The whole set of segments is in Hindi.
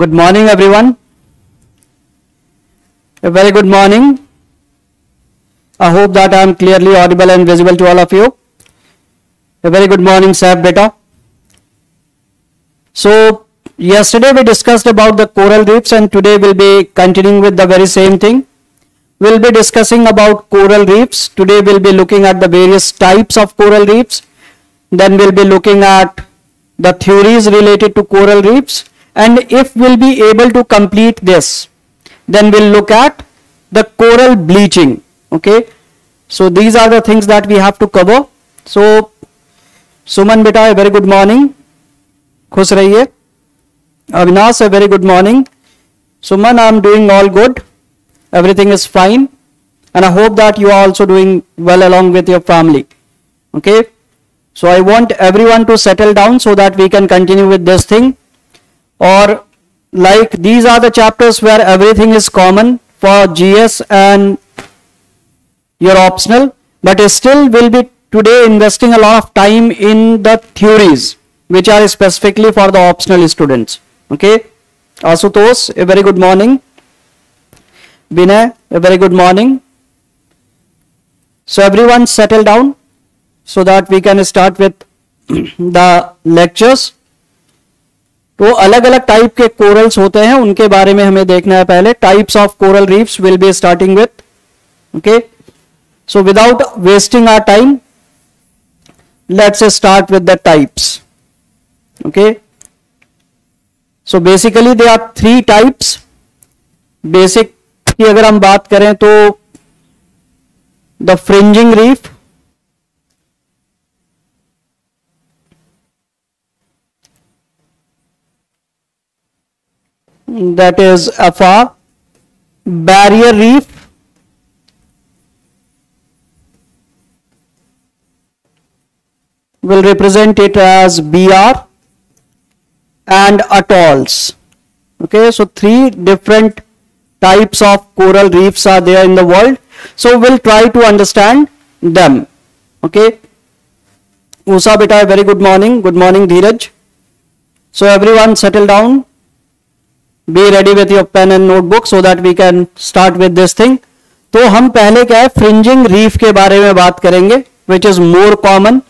Good morning, everyone. A very good morning. I hope that I am clearly audible and visible to all of you. A very good morning, Sir Beta. So, yesterday we discussed about the coral reefs, and today we'll be continuing with the very same thing. We'll be discussing about coral reefs. Today we'll be looking at the various types of coral reefs. Then we'll be looking at the theories related to coral reefs And if we'll be able to complete this, then we'll look at the coral bleaching. Okay. So these are the things that we have to cover. So Suman beta, a very good morning. खुश रहिए Avinash a very good morning. Suman, I'm doing all good. Everything is fine. And I hope that you are also doing well along with your family. Okay. So I want everyone to settle down so that we can continue with this thing. Or like these are the chapters where everything is common for GS and your optional. But still will be today investing a lot of time in the theories which are specifically for the optional students. Okay. Asutosh, a very good morning. Vinay, a very good morning. So everyone settle down so that we can start with the lectures. तो अलग अलग टाइप के कोरल्स होते हैं, उनके बारे में हमें देखना है पहले। Types of coral reefs will be starting with okay so without wasting our time let's start with the types okay so basically they are three types basic की अगर हम बात करें तो the fringing reef that is FR barrier reef. Will represent it as BR and atolls. Okay so three different types of coral reefs are there in the world. So we'll try to understand them. Okay. Usa beta very good morning. Good morning Dheeraj. So everyone settle down be ready with your pen and notebook so that we can start with this thing तो हम पहले क्या है फ्रिंजिंग रीफ के बारे में बात करेंगे which is more common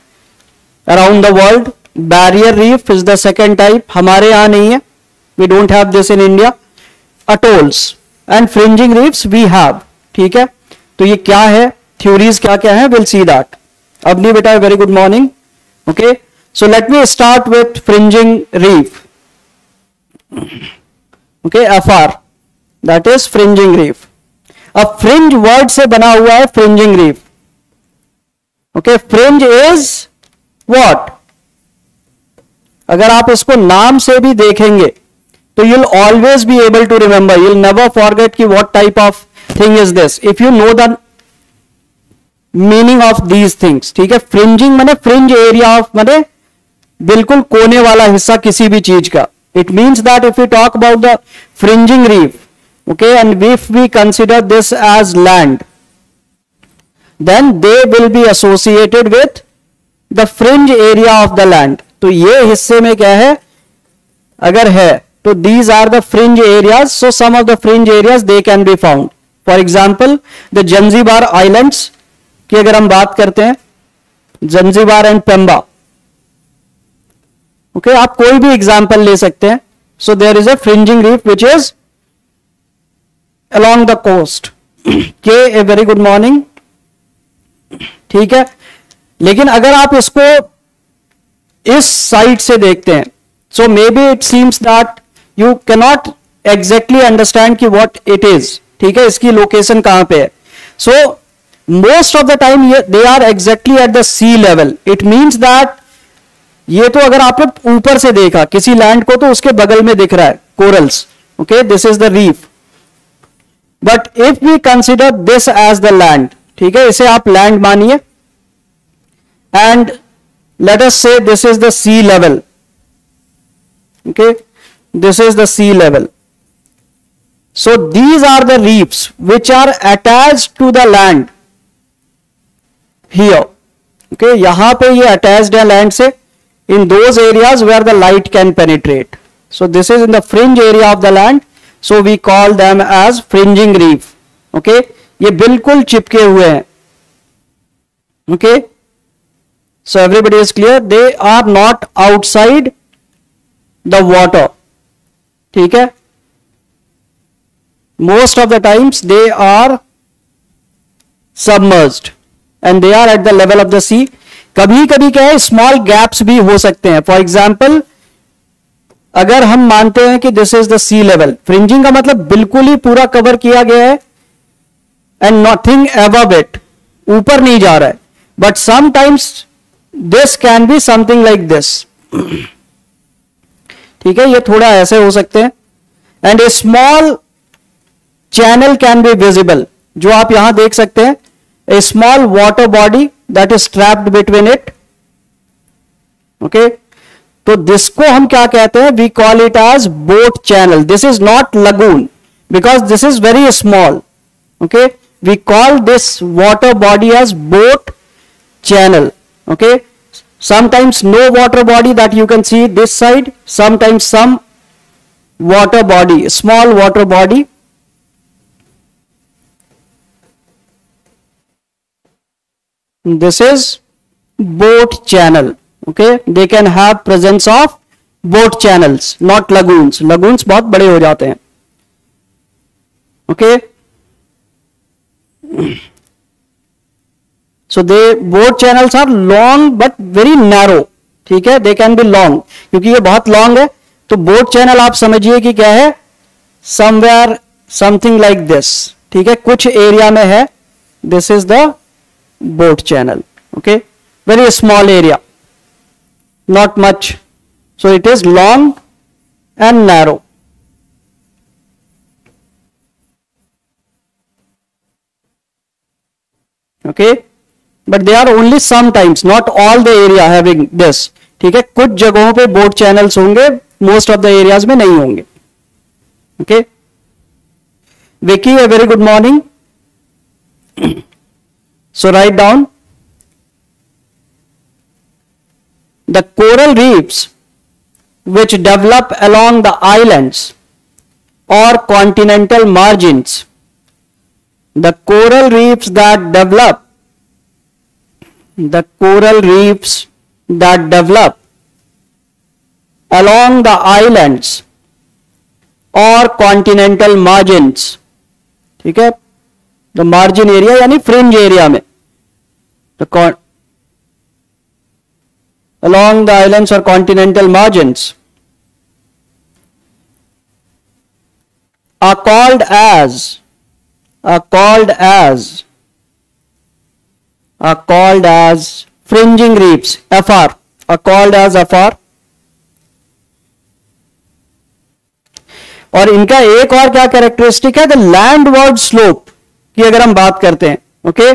around the world barrier reef is the second type हमारे यहाँ नहीं है. We don't have this in India atolls and fringing reefs we have ठीक है? तो ये क्या है? थ्योरीज क्या क्या है? विल सी दैट अबनी बेटा very good morning okay so let me start with fringing reef okay FR that is fringing reef अब फ्रिंज वर्ड से बना हुआ है fringing reef okay fringe is what अगर आप इसको नाम से भी देखेंगे तो you'll always be able to remember you'll never forget की what type of thing is this if you know the meaning of these things ठीक है? फ्रिंजिंग मैंने फ्रिंज एरिया ऑफ़ मैंने बिल्कुल कोने वाला हिस्सा किसी भी चीज़ का। It means that if we talk about the fringing reef, okay, and if we consider this as land, then they will be associated with the fringe area of the land. तो ये हिस्से में क्या है अगर है तो these are the fringe areas. So some of the fringe areas they can be found. For example, the Zanzibar Islands की अगर हम बात करते हैं Zanzibar and Pemba okay okay, आप कोई भी एग्ज़ाम्पल ले सकते हैं. So there is a fringing reef which is along the coast के ए वेरी गुड मॉर्निंग ठीक है? लेकिन अगर आप इसको इस साइड से देखते हैं so may be it seems that you cannot exactly understand कि वॉट इट इज़ ठीक है? इसकी लोकेशन कहाँ पे है? So most of the time they are exactly at the sea level it means that ये तो अगर आपने ऊपर से देखा, किसी लैंड को तो उसके बगल में दिख रहा है corals okay this is the reef but if we consider this as the land ठीक है? इसे आप लैंड मानिए। And let us say this is the sea level okay this is the sea level so these are the reefs which are attach to the land here okay यहाँ पे ये अटैच्ड है लैंड से। in those areas where the light can penetrate. so this is in the fringe area of the land so we call them as fringing reef okay ये बिल्कुल चिपके हुए हैं okay so everybody is clear they are not outside the water ठीक है most of the times they are submerged and they are at the level of the sea कभी कभी क्या है स्मॉल गैप्स भी हो सकते हैं। फॉर एग्ज़ाम्पल अगर हम मानते हैं कि this is the sea level fringing का मतलब बिल्कुल ही पूरा कवर किया गया है एंड नथिंग एव इट ऊपर नहीं जा रहा है। But sometimes this can be something like this ठीक है, ये थोड़ा ऐसे हो सकते हैं। And a small channel can be visible जो आप यहाँ देख सकते हैं। A small water body that is trapped between it okay तो जिसको हम क्या कहते हैं we call it as boat channel this is not lagoon because this is very small okay we call this water body as boat channel okay sometimes no water body that you can see this side sometimes some water body small water body this is boat channel okay they can have presence of boat channels not lagoons lagoons बहुत बड़े हो जाते हैं okay so they boat channels are long but very narrow ठीक है दे कैन बी लॉन्ग क्योंकि ये बहुत लॉन्ग है तो बोट चैनल आप समझिए कि क्या है समवेयर समथिंग लाइक दिस ठीक है कुछ एरिया में है this is the boat channel okay very small area not much so it is long and narrow okay but they are only sometimes not all the area having this ठीक है कुछ जगहों पे बोट चैनल्स होंगे मोस्ट ऑफ द एरियाज में नहीं होंगे okay Vicky a very good morning So write down the coral reefs which develop along the islands or continental margins. The coral reefs that develop, the coral reefs that develop along the islands or continental margins. ठीक है द मार्जिन एरिया यानी फ्रिंज एरिया में। द अलोंग द आइलैंड्स और continental margin are called as are called as are called as fringing reefs F R are called as F R और इनका एक और क्या कैरेक्टरिस्टिक है? द लैंड वर्ड स्लोप की अगर हम बात करते हैं okay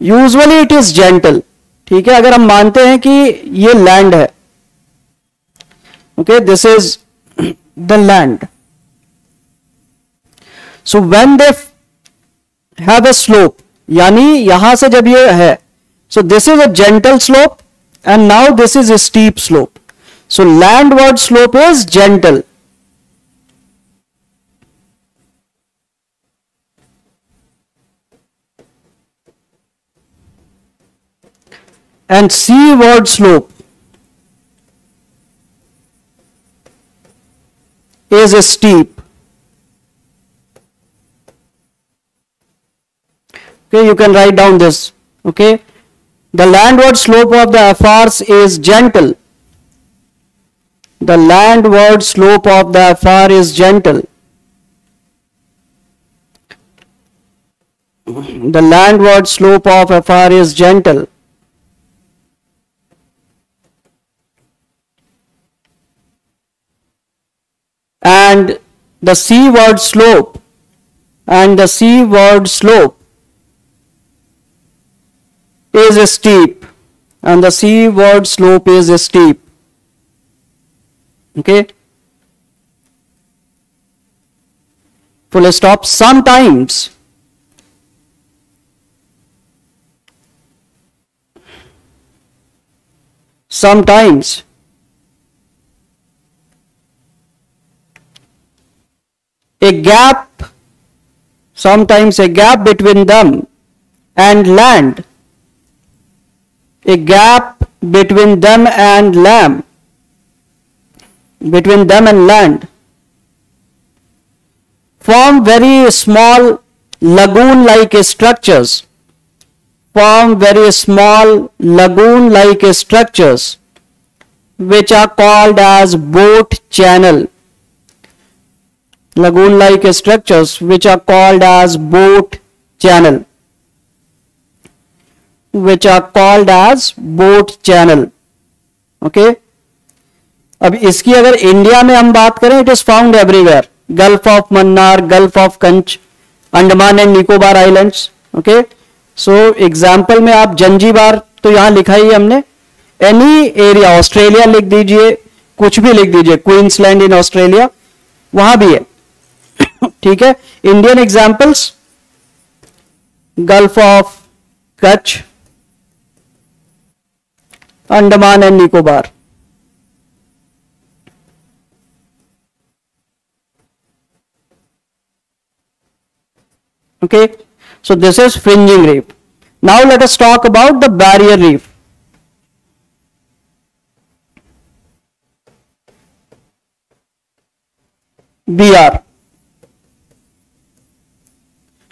usually it is gentle ठीक है? अगर हम मानते हैं कि ये लैंड है okay this is the land so when they have a slope यानी यहाँ से जब ये है so this is a gentle slope and now this is a steep slope so landward slope is gentle and seaward slope is steep. Okay, you can write down this. Okay, the landward slope of the FRs is gentle. The landward slope of the FR is gentle. The landward slope of FR is gentle. And the seaward slope and the seaward slope is steep and the seaward slope is steep. Okay? Full stop. Sometimes sometimes a gap sometimes a gap between them and land a gap between them and land between them and land form very small lagoon like structures form very small lagoon like structures which are called as boat channel lagoon like structures which are called as boat channel, which are called as boat channel. Okay? अब इसकी अगर इंडिया में हम बात करें it is found everywhere gulf of Mannar gulf of Kutch Andaman and Nicobar islands okay so example में आप जंजीबार तो यहाँ लिखा ही हमने। एनी एरिया ऑस्ट्रेलिया लिख दीजिए, कुछ भी लिख दीजिए क्वींसलैंड इन ऑस्ट्रेलिया वहाँ भी है। ठीक है? Indian examples gulf of Kutch Andaman and Nicobar okay so this is fringing reef now let us talk about the barrier reef B R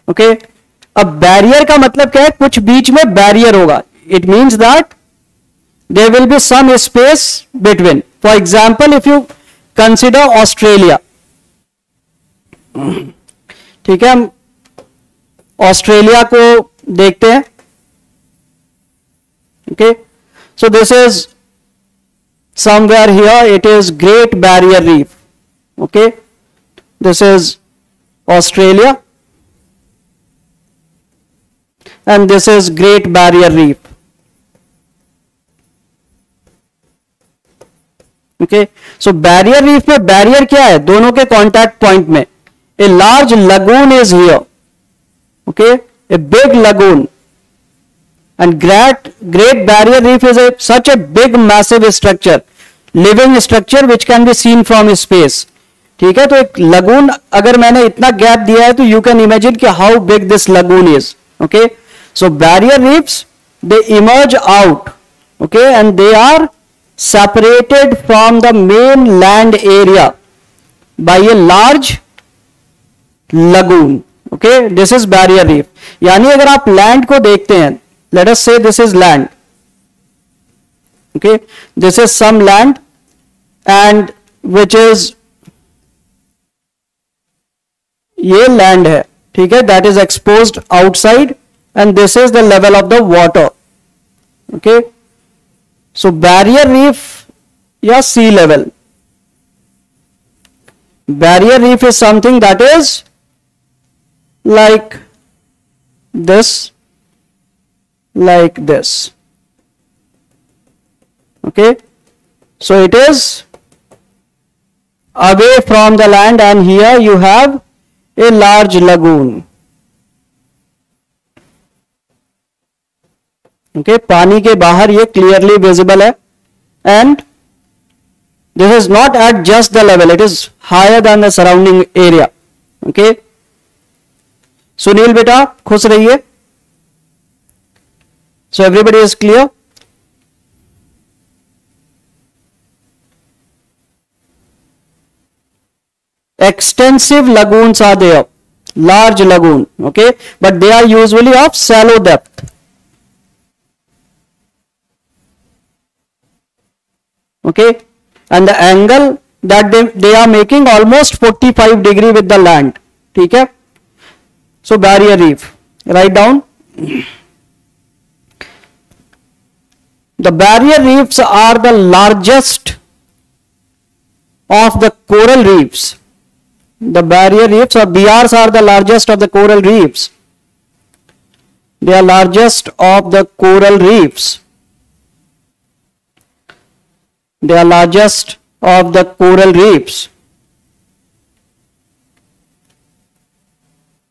okay अब बैरियर का मतलब क्या है? कुछ बीच में बैरियर होगा। It means that there will be some space between for example if you consider Australia ठीक है, हम ऑस्ट्रेलिया को देखते हैं। Okay so this is somewhere here it is great barrier reef okay this is Australia and this is Great Barrier Reef. Okay, so barrier reef में barrier क्या है दोनों के contact point में a large lagoon is here. Okay, a big lagoon. And great Great Barrier Reef is a such a big massive structure, living structure which can be seen from space. ठीक है तो एक लगून अगर मैंने इतना गैप दिया है तो यू कैन इमेजिन कि how big this lagoon is okay So barrier reefs, they emerge out, okay, and they are separated from the main land area by a large lagoon. Okay, this is barrier reef. यानी अगर आप लैंड को देखते हैं let us say this is land. Okay, this is some land and which is ये लैंड है ठीक है that is exposed outside and this is the level of the water. Okay? So barrier reef yeah sea level. Barrier reef is something that is like this like this. Okay? So it is away from the land and here you have a large lagoon okay पानी के बाहर ये क्लियरली विजिबल है and this is not at just the level it is higher than the surrounding area okay Sunil बेटा खुश रहिए so everybody is clear extensive lagoons are there. Large lagoon. Okay? But they are usually of shallow depth. Okay? And the angle that they, they are making almost 45 degree with the land. okay so barrier reef. Write down. The barrier reefs are the largest of the coral reefs. The barrier reefs or BRs are the largest of the coral reefs. They are largest of the coral reefs they are largest of the coral reefs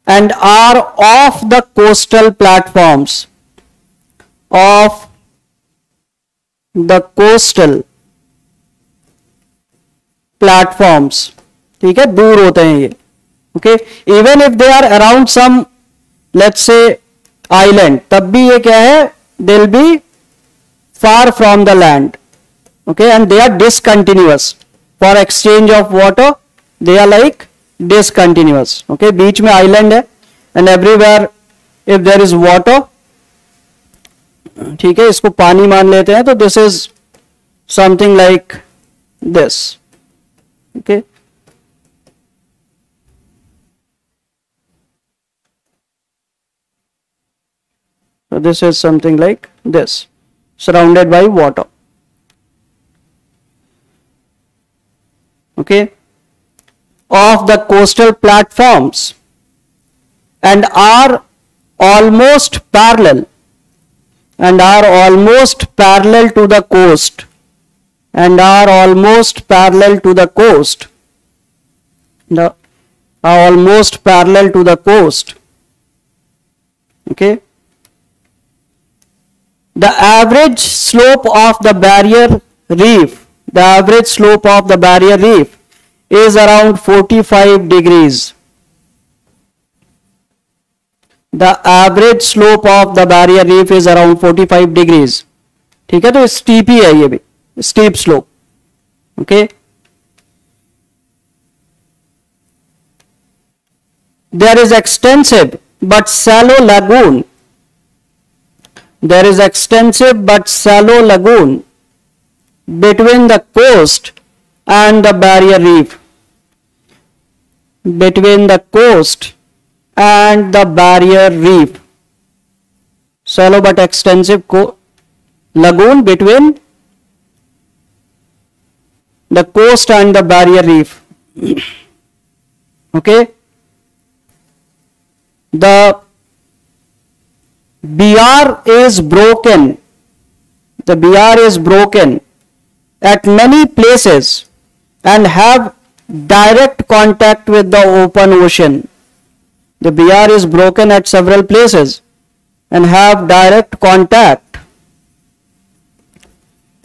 and are off the coastal platforms of the coastal platforms ठीक है दूर होते हैं ये okay even if they are around some let's say island तब भी ये क्या है they'll be far from the land okay and they are discontinuous for exchange of water they are like discontinuous okay बीच में island है and everywhere if there is water ठीक है इसको पानी मान लेते हैं तो this is something like this okay So this is something like this, surrounded by water. Okay, of the coastal platforms and are almost parallel and are almost parallel to the coast and are almost parallel to the coast. The are almost parallel to the coast. Okay. The average slope of the barrier reef the average slope of the barrier reef is around 45 degrees the average slope of the barrier reef is around 45 degrees ठीक है तो स्टीप ही है ये भी steep slope okay there is extensive but shallow lagoon there is extensive but shallow lagoon between the coast and the barrier reef. Between the coast and the barrier reef. Shallow but extensive lagoon between the coast and the barrier reef. Okay? The BR is broken. The BR is broken at many places and have direct contact with the open ocean. The BR is broken at several places and have direct contact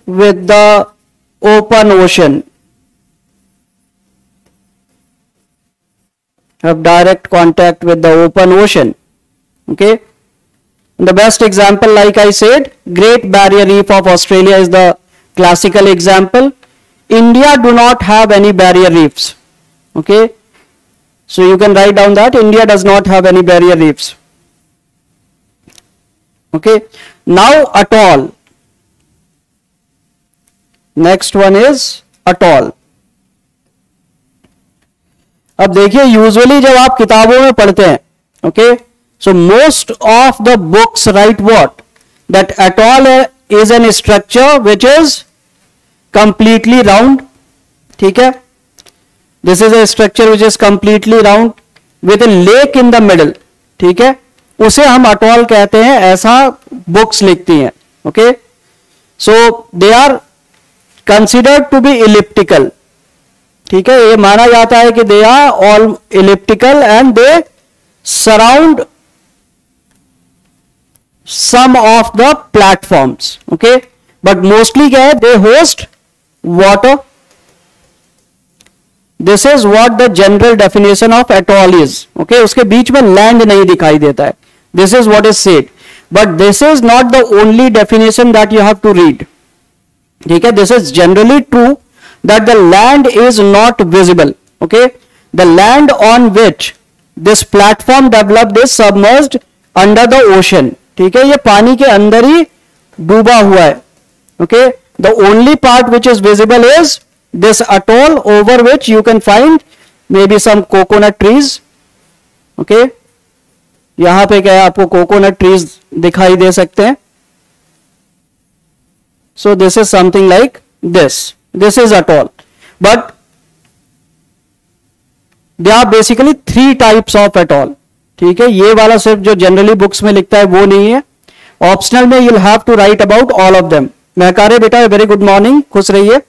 with the open ocean. Have direct contact with the open ocean. Okay? The best example like i said great barrier reef of australia is the classical example india do not have any barrier reefs okay so you can write down that india does not have any barrier reefs okay now atoll next one is atoll अब देखिए यूजुअली जब आप किताबों में पढ़ते हैं okay so most of the books write what that atoll is an structure which is completely round ठीक है? This is a structure which is completely round with a lake in the middle ठीक है? उसे हम अटॉल कहते हैं, ऐसा बुक्स लिखती हैं okay so they are considered to be elliptical ठीक है? ये माना जाता है कि they are all elliptical and they surround some of the platforms okay but mostly क्या है? They host water this is what the general definition of atoll is okay उसके बीच में लैंड नहीं दिखाई देता है. This is what is said but this is not the only definition that you have to read ठीक है? This is generally true that the land is not visible. Okay? The land on which this platform developed is submerged under the ocean. ठीक है? ये पानी के अंदर ही डूबा हुआ है. Okay? Only part which is visible is this atoll over which you can find may be some coconut trees okay यहाँ पे क्या है? आपको कोकोनट ट्रीज दिखाई दे सकते हैं। So this is something like this this is atoll but they are basically three types of atoll ठीक है? ये वाला सिर्फ़ जो जनरली बुक्स में लिखता है, वो नहीं है। ऑप्शनल में you'll have to write about all of them मैं बेटा वेरी गुड मॉर्निंग खुश रहिए।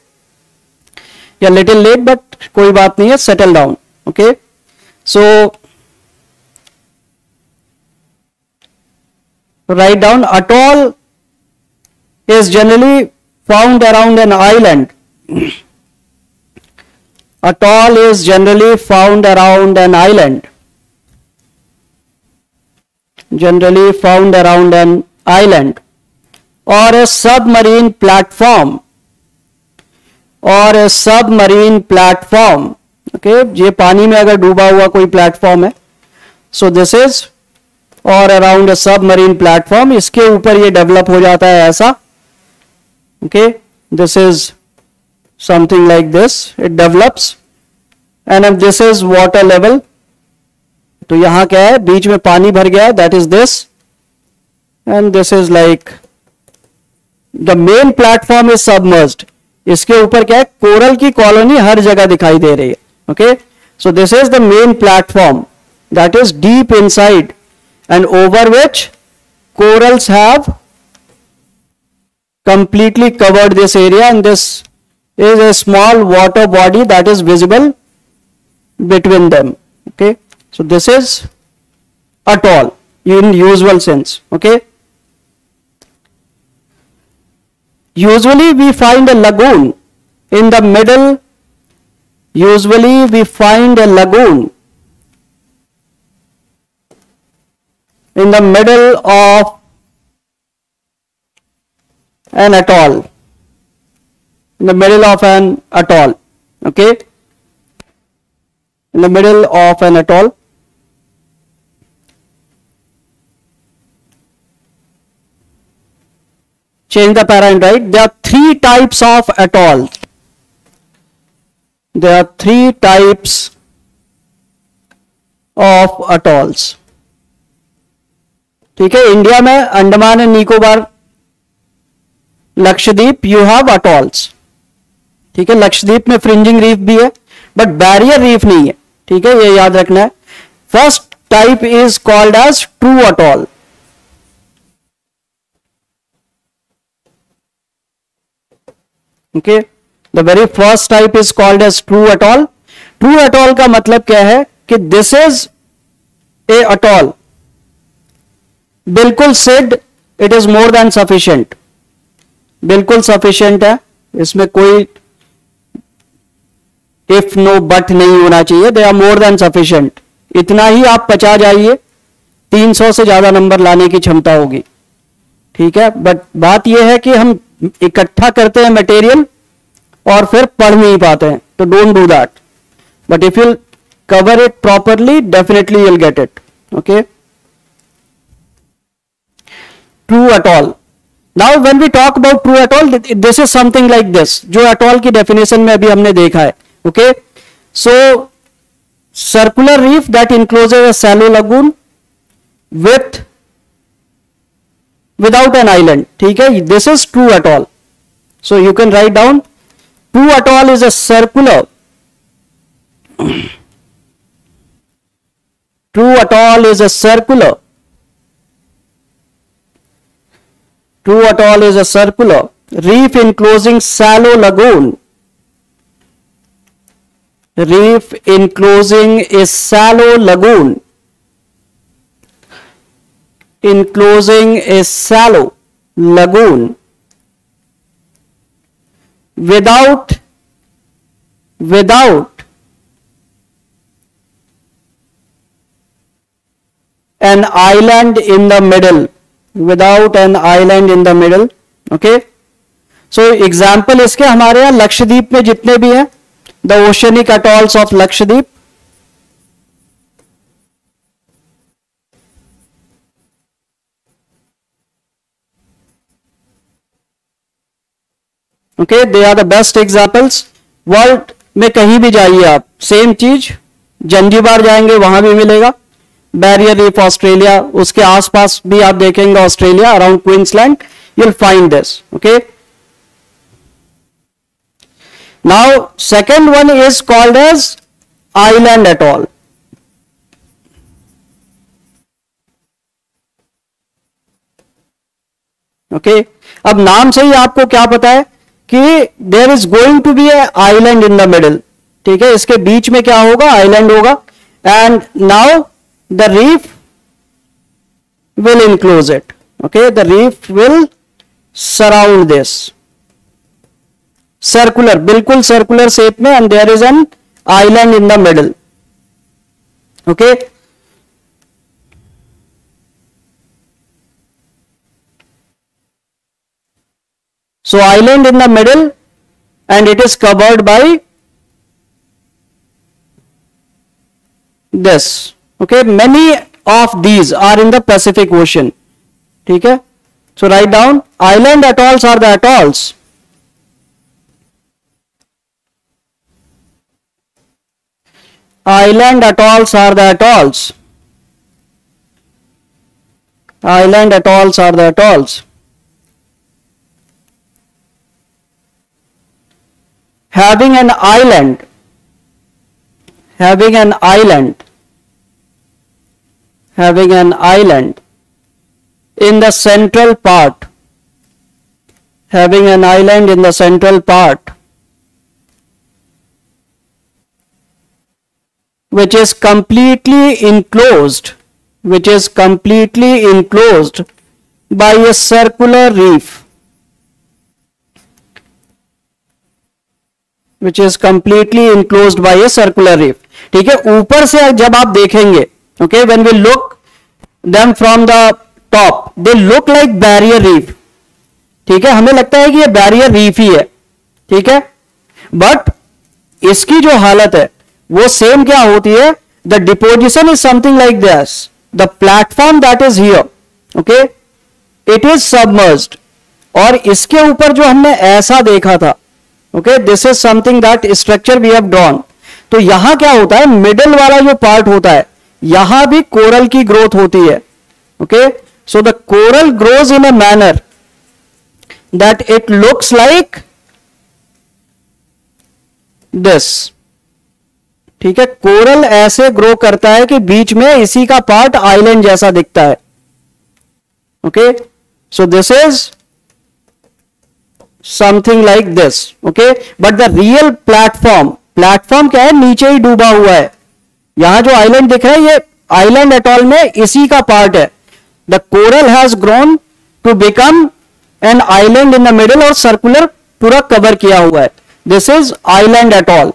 या लिटिल लेट बट कोई बात नहीं है settle down okay so write down atoll is generally found around an island atoll is generally found around an island generally found around an island a submarine platform or a submarine platform okay ये पानी में अगर डूबा हुआ कोई प्लेटफॉर्म है सो दिस इज़ और अराउंड अ सबमरीन प्लेटफॉर्म इसके ऊपर ये डेवलप हो जाता है ऐसा, okay this is something like this it develops and this is water level तो यहाँ क्या है, बीच में पानी भर गया that is this and this is like the main platform is submersed इसके ऊपर क्या है? कोरल की कॉलोनी हर जगह दिखाई दे रही है। Okay so this is the main platform that is deep inside and over which corals have completely covered this area and this is a small water body that is visible between them okay so this is atoll in usual sense okay? Usually we find a lagoon in the middle. Usually we find a lagoon in the middle of an atoll. In the middle of an atoll okay? In the middle of an atoll change the and write there are three types of atoll there are three types of atolls ठीक है इंडिया में Andaman and Nicobar Lakshadweep you have atolls ठीक है लक्षद्वीप में फ्रिंजिंग रीफ भी है बट बैरियर रीफ नहीं है. ठीक है, ये याद रखना है. First type is called as true atoll okay the very first type is called as true atoll true atoll का मतलब क्या है? कि दिस इज़ ए अटॉल बिल्कुल Sid it is more than sufficient बिल्कुल सफिशियंट है। इसमें कोई इफ़ नो बट नहीं होना चाहिए। They are more than sufficient इतना ही आप पचा जाइए। 300 से ज़्यादा नंबर लाने की क्षमता होगी। ठीक है? बट बात यह है कि हम इकट्ठा करते हैं मटेरियल और फिर पढ़ नहीं पाते हैं। तो don't do that but if you cover it properly definitely you'll get it okay true atoll now when we talk about true atoll this is something like this जो अटॉल की डेफिनेशन में अभी हमने देखा है. Okay so circular reef that encloses a lagoon with without an island ठीक है this is true atoll so you can write down true atoll is a circular true atoll is a circular True atoll is a circular reef enclosing shallow lagoon. Reef enclosing a shallow lagoon. Enclosing a shallow lagoon without without an island in the middle without an island in the middle okay so example इसके हमारे यहाँ लक्षद्वीप में जितने भी हैं the oceanic atolls of Lakshadweep okay they are the best examples world में कहीं भी जाइए आप सेम चीज़ जंजीबार जाएँगे, वहाँ भी मिलेगा। बैरियर रीफ ऑस्ट्रेलिया उसके आसपास भी आप देखेंगे Australia around Queensland find this okay now second one is called as island atoll okay अब नाम से ही आपको क्या पता है? कि there is going to be a island in the middle ठीक है? इसके बीच में क्या होगा? आईलैंड होगा। And now the reef will enclose it okay the reef will surround this circular बिल्कुल सर्कुलर शेप में and there is an island in the middle okay so island in the middle and it is covered by this. Okay many of these are in the pacific ocean. Okay? So write down island atolls are the atolls. Island atolls are the atolls. Island atolls are the atolls having an island having an island having an island in the central part having an island in the central part which is completely enclosed which is completely enclosed by a circular reef which is completely enclosed by a circular reef. ठीक है? ऊपर से जब आप देखेंगे okay when we look them from the top they look like barrier reef ठीक है? हमें लगता है कि ये बैरियर रीफ ही है। ठीक है? बट इसकी जो हालत है, वो सेम क्या होती है? The deposition is something like this the platform that is here okay it is submerged और इसके ऊपर जो हमने ऐसा देखा था okay this is something that structure we have drawn तो यहाँ क्या होता है? मिडल वाला जो पार्ट होता है, यहाँ भी कोरल की ग्रोथ होती है। Okay so the coral grows in a manner that it looks like this ठीक है? कोरल ऐसे ग्रो करता है कि बीच में इसी का पार्ट आइलैंड जैसा दिखता है। Okay so this is something like this okay but the real platform platform क्या है? नीचे ही डूबा हुआ है। यहाँ जो आइलैंड दिख रहा है, ये आइलैंड एटॉल में इसी का पार्ट है। The coral has grown to become an island in the middle और सर्कुलर पूरा कवर किया हुआ है। दिस इज़ आइलैंड एटॉल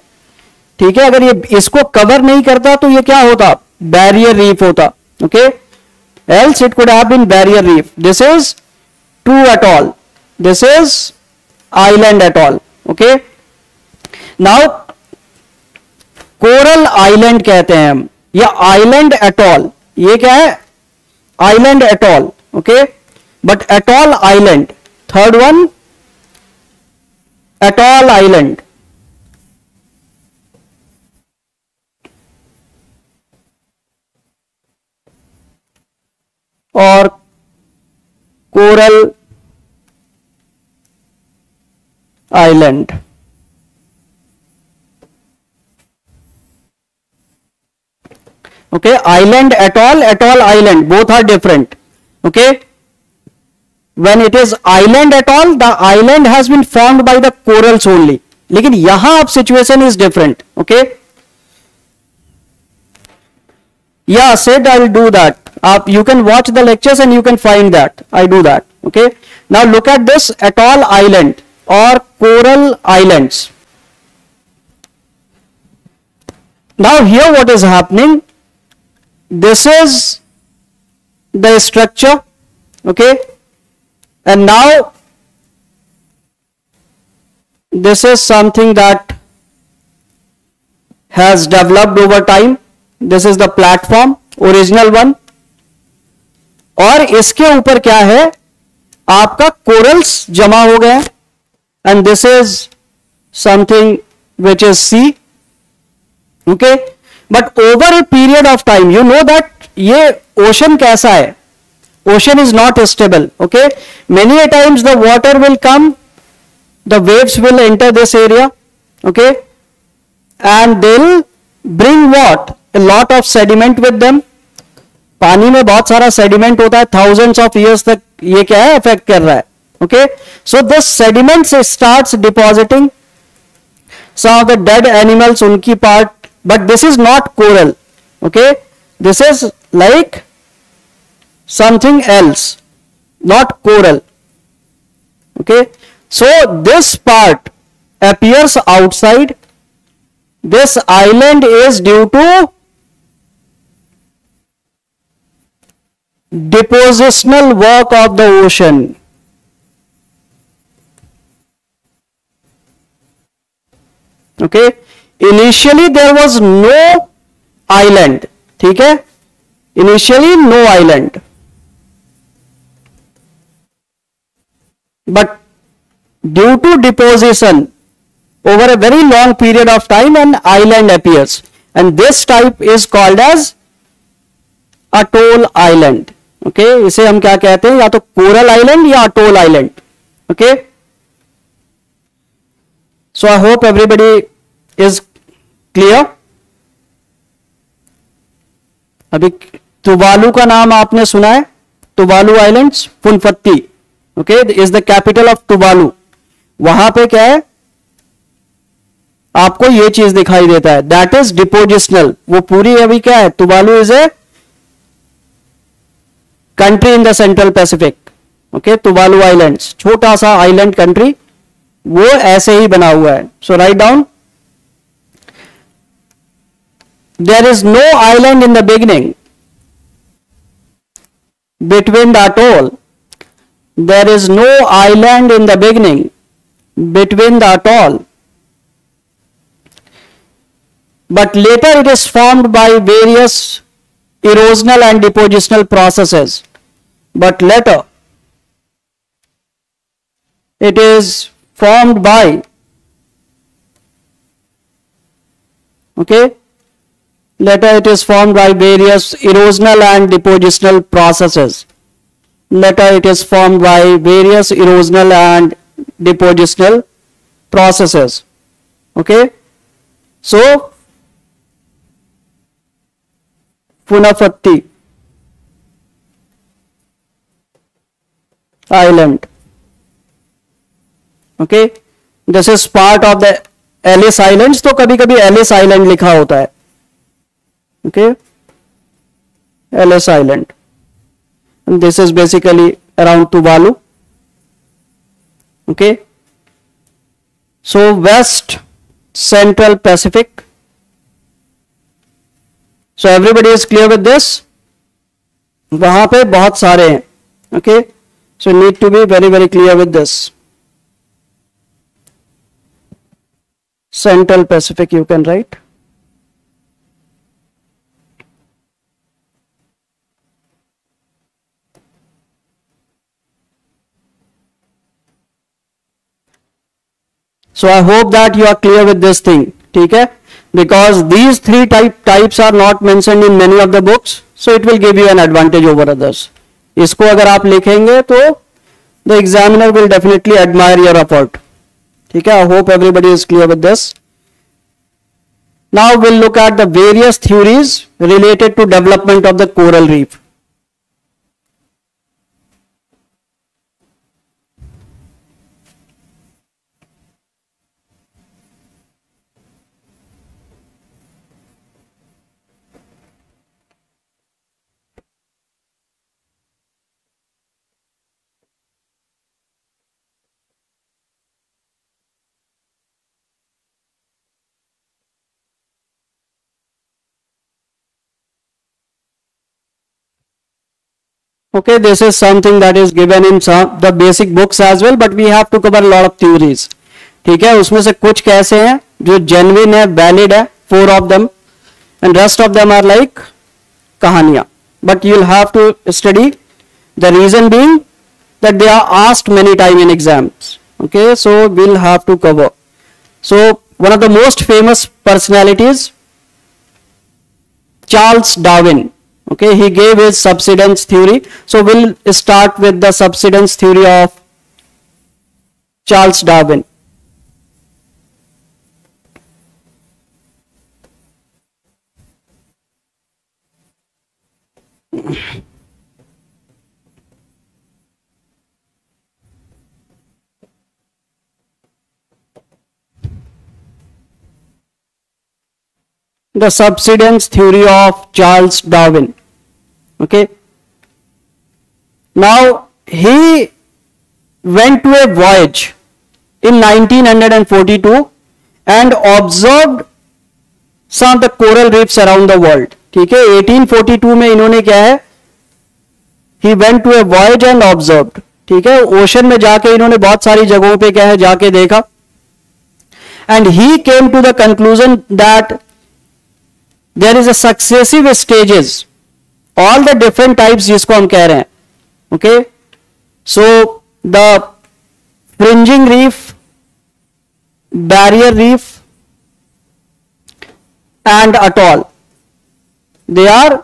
ठीक है? अगर ये इसको कवर नहीं करता तो ये क्या होता? बैरियर रीफ होता okay else it could have been barrier reef this is two atoll this is island atoll okay now coral island कहते हैं हम। या आइलैंड एटॉल ये क्या है? Island atoll okay but atoll island third one atoll island और coral island okay island atoll atoll island both are different okay when it is island atoll the island has been formed by the corals only लेकिन यहां अब situation is different okay yeah said i'll do that uh, you can watch the lectures and you can find that i do that okay now look at this atoll island Or coral islands now here what is happening this is the structure okay and now this is something that has developed over time this is the platform original one और इसके ऊपर क्या है आपका कोरल्स जमा हो गए and this is something which is sea okay but over a period of time you know that ये ओशन कैसा है ocean is not stable okay many a times the water will come the waves will enter this area okay and they'll bring what a lot of sediment with them पानी में बहुत सारा सेडिमेंट होता है थाउजेंड्स ऑफ़ इयर्स तक ये क्या है अफेक्ट कर रहा है okay? So the sediments starts depositing. Some of the dead animals unki part but this is not coral. Okay? This is like something else not coral. Okay? So this part appears outside. This island is due to depositional work of the ocean. Okay initially there was no island ठीक है? Initially no island but due to deposition over a very long period of time and island appears and this type is called as atoll island okay इसे हम क्या कहते हैं? या तो कोरल आइलैंड या atoll island okay okay? So, i hope everybody is clear. अभी तुवालू का नाम आपने सुना है, Tuvalu islands, Funafuti okay is the capital of Tuvalu वहाँ पे क्या है? आपको ये चीज़ दिखाई देता है। दैट इज़ डिपोजिशनल वो पूरी अभी क्या है? Tuvalu is a country in the central Pacific okay Tuvalu islands. छोटा सा आइलैंड कंट्री वो ऐसे ही बना हुआ है। So write down there is no island in the beginning between the atoll there is no island in the beginning between the atoll but later it is formed by various erosional and depositional processes but later it is formed by okay Later it is formed by various erosional and depositional processes. Later it is formed by various erosional and depositional processes. Okay. So, Funafatti island. Okay this is part of the Ellis island तो कभी कभी एलिस आइलैंड लिखा होता है। Okay Ellis island this is basically around to Tuvalu okay so west central Pacific so everybody is clear with this वहाँ पे बहुत सारे हैं। Okay so need to be very very clear with this central Pacific you can write So I hope that you are clear with this thing. ठीक है because these three type types are not mentioned in many of the books so it will give you an advantage over others इसको अगर आप लिखेंगे तो the examiner will definitely admire your effort ठीक है I hope everybody is clear with this now we'll look at the various theories related to development of the coral reef okay this is something that is given in some the basic books as well but we have to cover a lot of theories ठीक है उसमें से कुछ कैसे हैं जो जेनविन है वैलिड है four of them and rest of them are like कहानियां but you will have to study the reason being that they are asked many time in exams okay so we'll have to cover so one of the most famous personalities charles darwin okay he gave his subsidence theory so we'll start with the subsidence theory of charles darwin the subsidence theory of Charles Darwin. Okay. Now, he went to a voyage in 1942 and observed some of the coral reefs around the world. ठीक है 1842 में इन्होंने क्या है? He went to a voyage and observe ठीक है? ओशन में जाके इन्होंने बहुत सारी जगहों पे क्या है? जाके देखा। And he came to the conclusion that there is a successive stages all the different types जिसको हम कह रहे हैं okay so the fringing reef barrier reef and atoll they are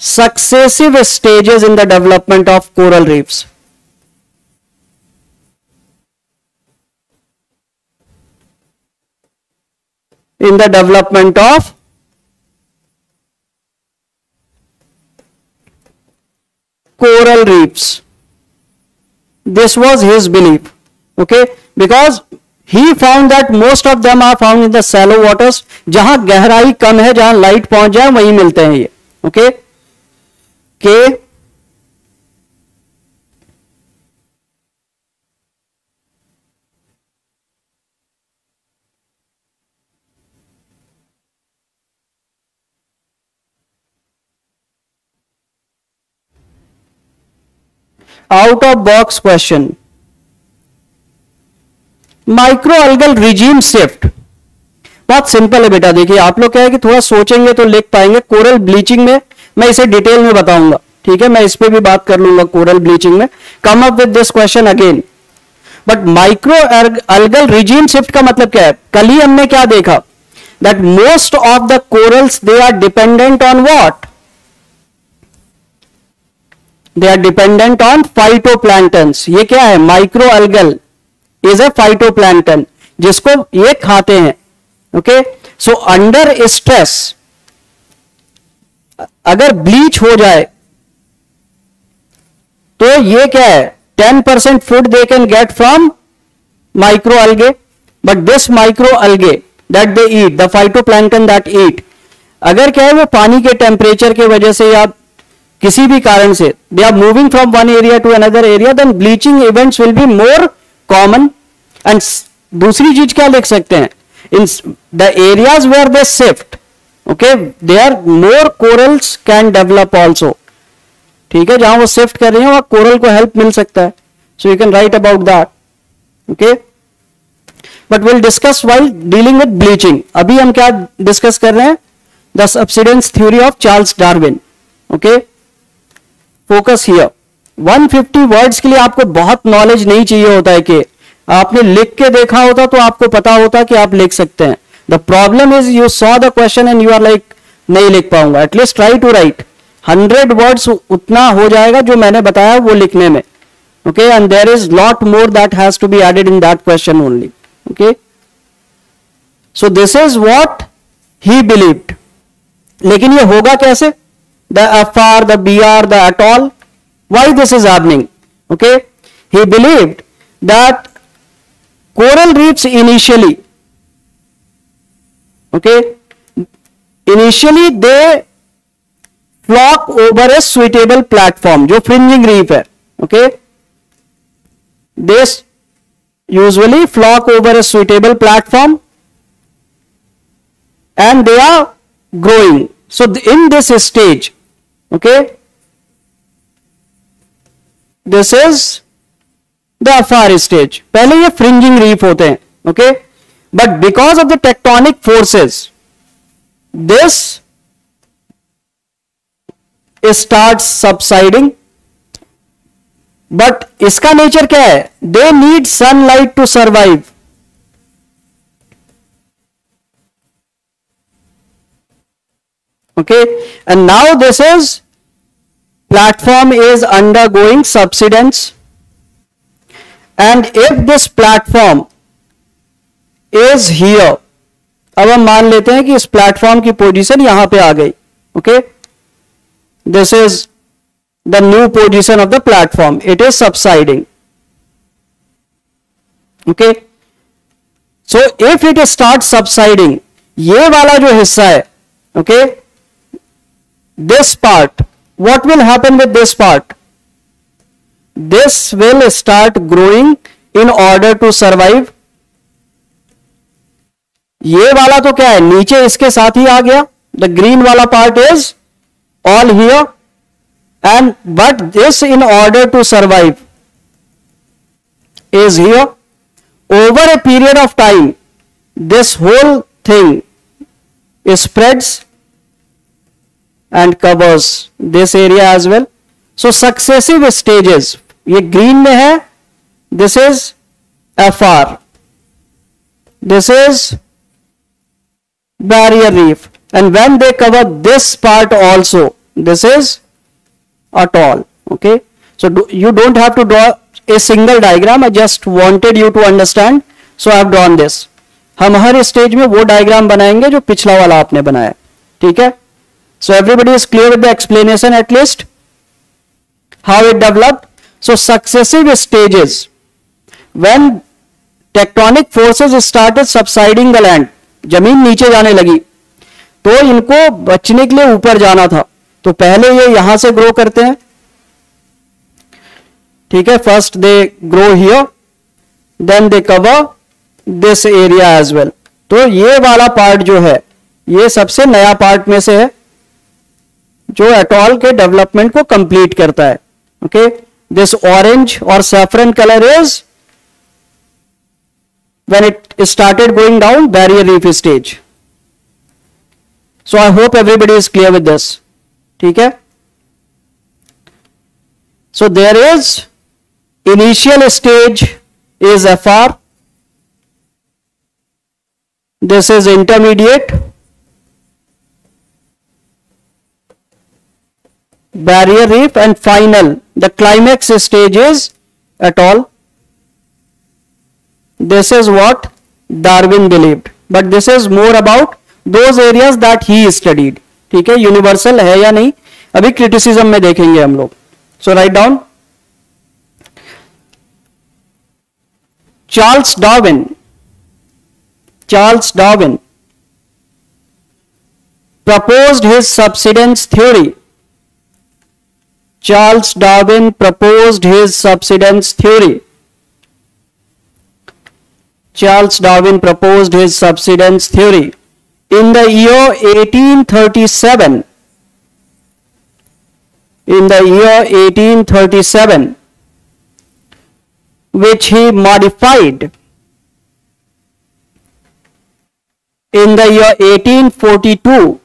successive stages in the development of coral reefs in the development of coral reefs. This was his belief. Okay, because he found that most of them are found in the shallow waters जहाँ गहराई कम है जहाँ लाइट पहुँच जाए वहीं मिलते हैं ये ओके के out of box question micro algal regime shift बहुत सिंपल है बेटा, देखिए, आप लोग क्या है कि थोड़ा सोचेंगे तो लिख पाएँगे कोरल ब्लीचिंग में। मैं इसे डिटेल में बताऊँगा, ठीक है? मैं इस पर भी बात कर लूँगा कोरल ब्लीचिंग में। Come up with this question again but micro algal regime shift का मतलब क्या है? कल ही हमने क्या देखा? That most of the corals they are dependent on what they are dependent on phytoplanktons ये क्या है? Micro algal is a phytoplankton जिसको ये खाते हैं। ओके सो अंडर स्ट्रेस अगर ब्लीच हो जाए तो ये क्या है? Ten percent food they can get from micro algae but this micro algae that they eat the phyto phytoplankton that eat अगर क्या है वो पानी के टेम्परेचर की वजह से या किसी भी कारण से they are moving from one area to another area then bleaching events will be more common and दूसरी चीज़ क्या लिख सकते हैं? In the areas where they shift okay they are more corals can develop also ठीक है, जहाँ वो शिफ्ट कर रहे हैं, वहाँ कोरल को हेल्प मिल सकता है। So you can write about that okay but will discuss while dealing with bleaching अभी हम क्या डिस्कस कर रहे हैं? The subsidence theory of Charles Darwin okay focus here 150 words के लिए आपको बहुत नॉलेज नहीं चाहिए होता है कि आपने लिख के देखा होता तो आपको पता होता कि आप लिख सकते हैं। The problem is you saw the question and you are like नहीं लिख पाऊँगा। At least try to write hundred words उतना हो जाएगा जो मैंने बताया वो लिखने में। Okay and there is lot more that has to be added in that question only okay so this is what he believed लेकिन ये होगा कैसे? the FR, the BR, the at all. Why this is happening? Okay. He believed that coral reefs initially, okay, initially they flock over a suitable platform, जो fringing reef है, okay. They usually flock over a suitable platform and they are growing. So in this stage, okay? This is the F R stage पहले ये फ्रिंजिंग रीफ होते हैं okay but because of the tectonic forces this start subsiding but इसका नेचर क्या है? They need sunlight to survive okay? And now this is platform is undergoing subsidence. And if this platform is here, अब हम मान लेते हैं कि इस प्लेटफॉर्म की पोजीशन यहाँ पे आ गई okay this is the new position of the platform it is subsiding okay so if it start subsiding ये वाला जो हिस्सा है okay this part what will happen with this part this will start growing in order to survive ये वाला तो क्या है नीचे इसके साथ ही आ गया द ग्रीन वाला part is all here and but this in order to survive is here over a period of time this whole thing spreads and covers this area as well so successive stages ये green में है this is FR this is barrier reef and when they cover this part also this is atoll okay so do, you don't have to draw a single diagram i just wanted you to understand so i have drawn this हम हर स्टेज में वो डायग्राम बनाएंगे जो पिछला वाला आपने बनाया ठीक है so everybody is clear with the explanation at least how it developed so successive stages when tectonic forces started subsiding the land ज़मीन नीचे जाने लगी तो इनको बचने के लिए ऊपर जाना था। तो पहले ये यहाँ से ग्रो करते हैं। ठीक है first they grow here then they cover this area as well तो ये वाला पार्ट जो है, ये सबसे नया पार्ट में से है। जो एटॉल के डेवलपमेंट को कंप्लीट करता है। ओके दिस ऑरेंज और saffron colour is when it started going down barrier reef stage so I hope everybody is clear with this ठीक है? So there is initial stage is F R this is intermediate barrier reef and final the climax stage is atoll this is what darwin believed but this is more about those areas that he studied ठीक है यूनिवर्सल है या नहीं अभी क्रिटिसिज्म में देखेंगे हम लोग so write down Charles Darwin Charles Darwin proposed his subsidence theory. Charles Darwin proposed his subsidence theory. Charles Darwin proposed his subsidence theory in the year 1837. In the year 1837, which he modified in the year 1842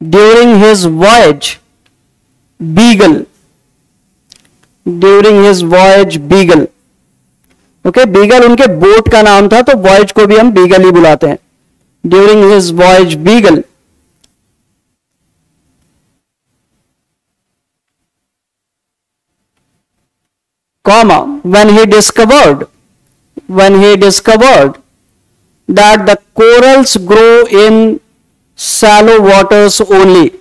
during his voyage beagle during his voyage beagle okay okay, Beagle उनके बोट का नाम था तो वॉयज को भी हम बीगल ही बुलाते हैं during his voyage Beagle comma when he discovered when he discovered that the corals grow in shallow waters only.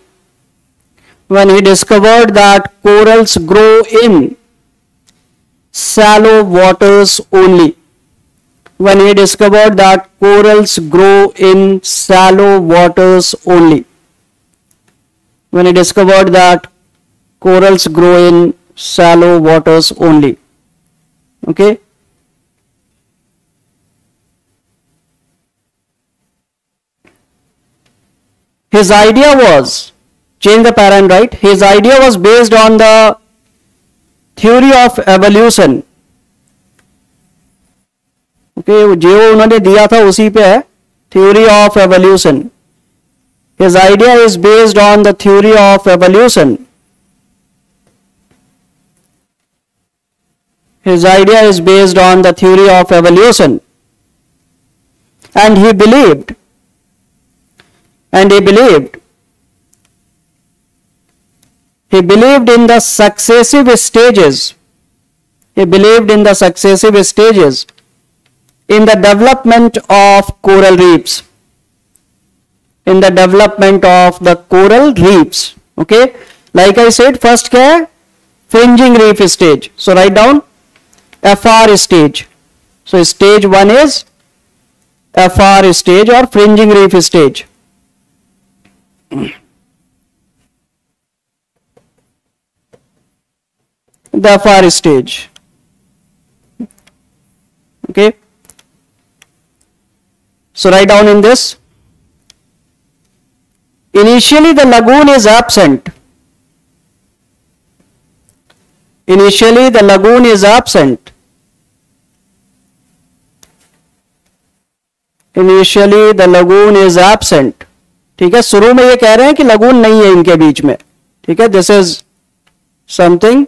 When he discovered that corals grow in shallow waters only. When he discovered that corals grow in shallow waters only. When he discovered that corals grow in shallow waters only. Okay his idea was change the parent right his idea was based on the theory of evolution okay जो उन्होंने दिया था उसी पे है theory of evolution his idea is based on the theory of evolution his idea is based on the theory of evolution and he believed and he believed. He believed in the successive stages. He believed in the successive stages in the development of coral reefs. In the development of the coral reefs. Okay? Like i said first care fringing reef stage. So write down FR stage. So stage 1 is FR stage or fringing reef stage. The FR stage. okay. So write down in this. Initially the lagoon is absent. Initially the lagoon is absent. Initially the lagoon is absent ठीक है? शुरू में ये कह रहे हैं कि लगून नहीं है इनके बीच में। ठीक है? This is something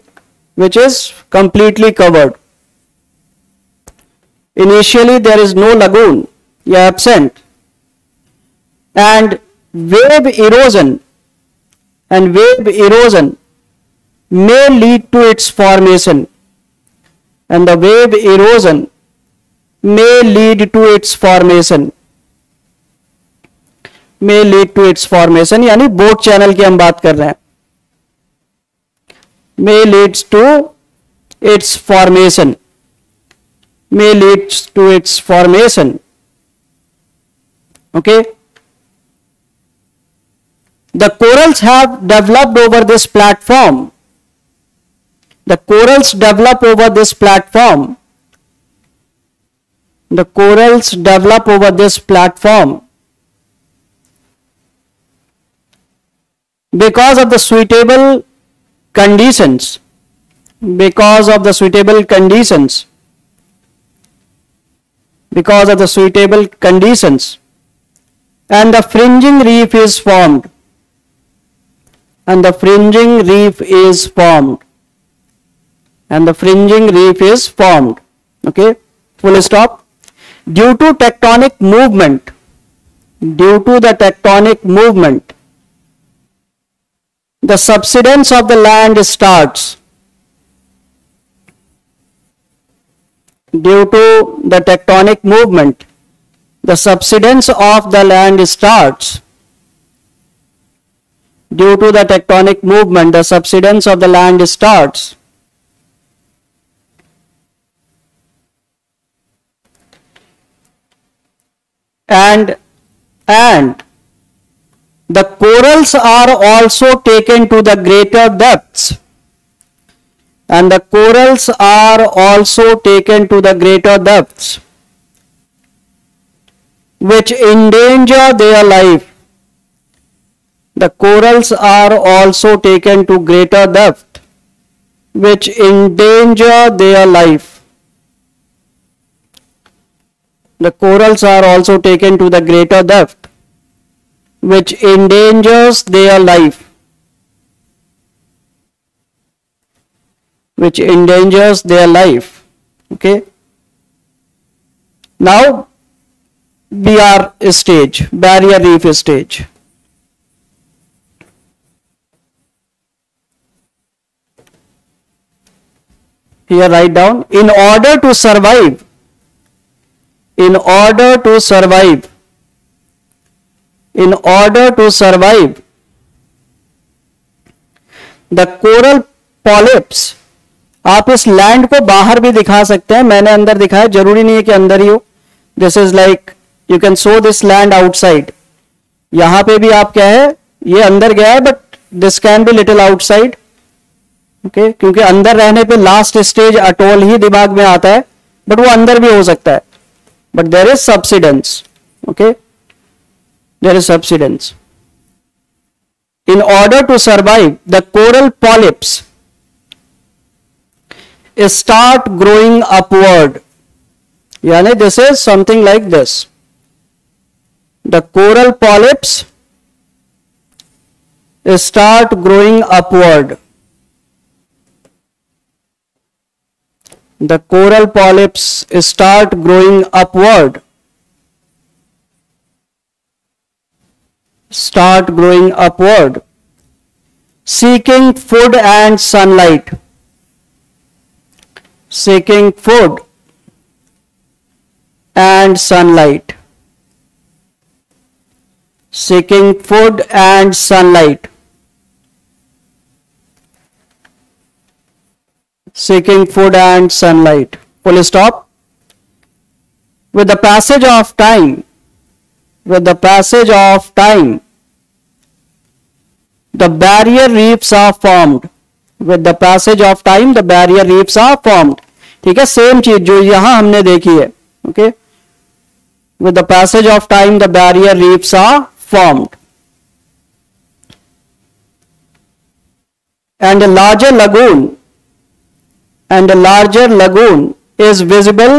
which is completely covered initially there is no lagoon या absent and wave erosion and wave erosion may lead to its formation. And the wave erosion may lead to its formation. May lead to its formation यानी बोट चैनल की हम बात कर रहे हैं। May leads to its formation may leads to its formation okay the corals have developed over this platform the corals develop over this platform the corals develop over this platform because of the suitable conditions because of the suitable conditions because of the suitable conditions and the fringing reef is formed and the fringing reef is formed and the fringing reef is formed. Okay full stop. Due to tectonic movement due to the tectonic movement the subsidence of the land starts due to the tectonic movement. The subsidence of the land starts due to the tectonic movement. The subsidence of the land starts and and the corals are also taken to the greater depths. And the corals are also taken to the greater depths which endanger their life. The corals are also taken to greater depth which endanger their life. The corals are also taken to the greater depth which endangers their life. Which endangers their life. Okay? Now BR stage barrier reef stage. Here write down in order to survive in order to survive in order to survive. The coral polyps, आप इस लैंड को बाहर भी दिखा सकते हैं। मैंने अंदर दिखाया, ज़रूरी नहीं है कि अंदर ही हो। This is like you can so this land outside यहाँ पे भी आप क्या है, ये अंदर गया है but this can be little outside okay क्योंकि अंदर रहने पे लास्ट स्टेज अटोल ही दिमाग में आता है बट वो अंदर भी हो सकता है। But there is subsidence. Okay? There is subsidence. In order to survive the coral polyps start growing upward. Yani this is something like this. The coral polyps start growing upward. The coral polyps start growing upward start growing upward seeking food and sunlight seeking food and sunlight seeking food and sunlight seeking food and sunlight. Full stop. With the passage of time, with the passage of time, the barrier reefs are formed. With the passage of time, the barrier reefs are formed. ठीक है सेम चीज जो यहां हमने देखी है okay with the passage of time the barrier reefs are formed and a larger lagoon and a larger lagoon is visible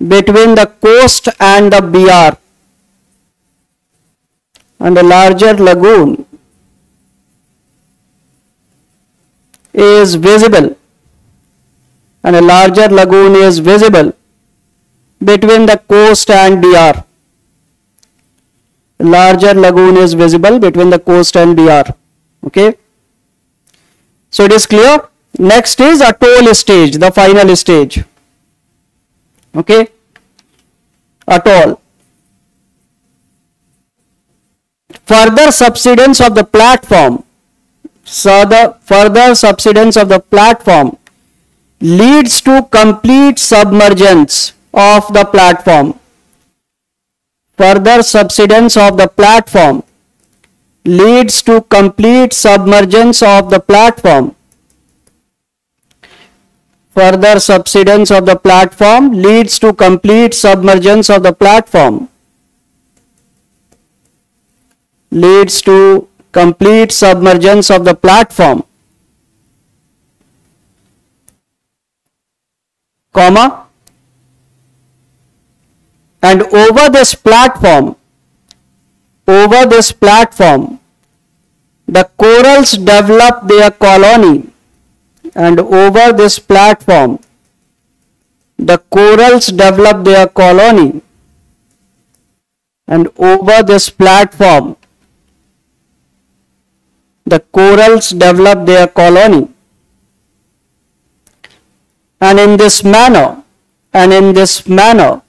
between the coast and the BR and a larger lagoon is visible and a larger lagoon is visible between the coast and. A larger lagoon is visible between the coast and BR. Okay. So it is clear. Next is a atoll stage, the final stage. Okay. Atoll. Further subsidence of the platform. So the further subsidence of the platform leads to complete submergence of the platform. Further subsidence of the platform leads to complete submergence of the platform. Further subsidence of the platform leads to complete submergence of the platform. Leads to complete submergence of the platform. Comma. And over this platform, over this platform, the corals develop their colony and over this platform, the corals develop their colony and over this platform, the corals develop their colony. And in this manner, and in this manner,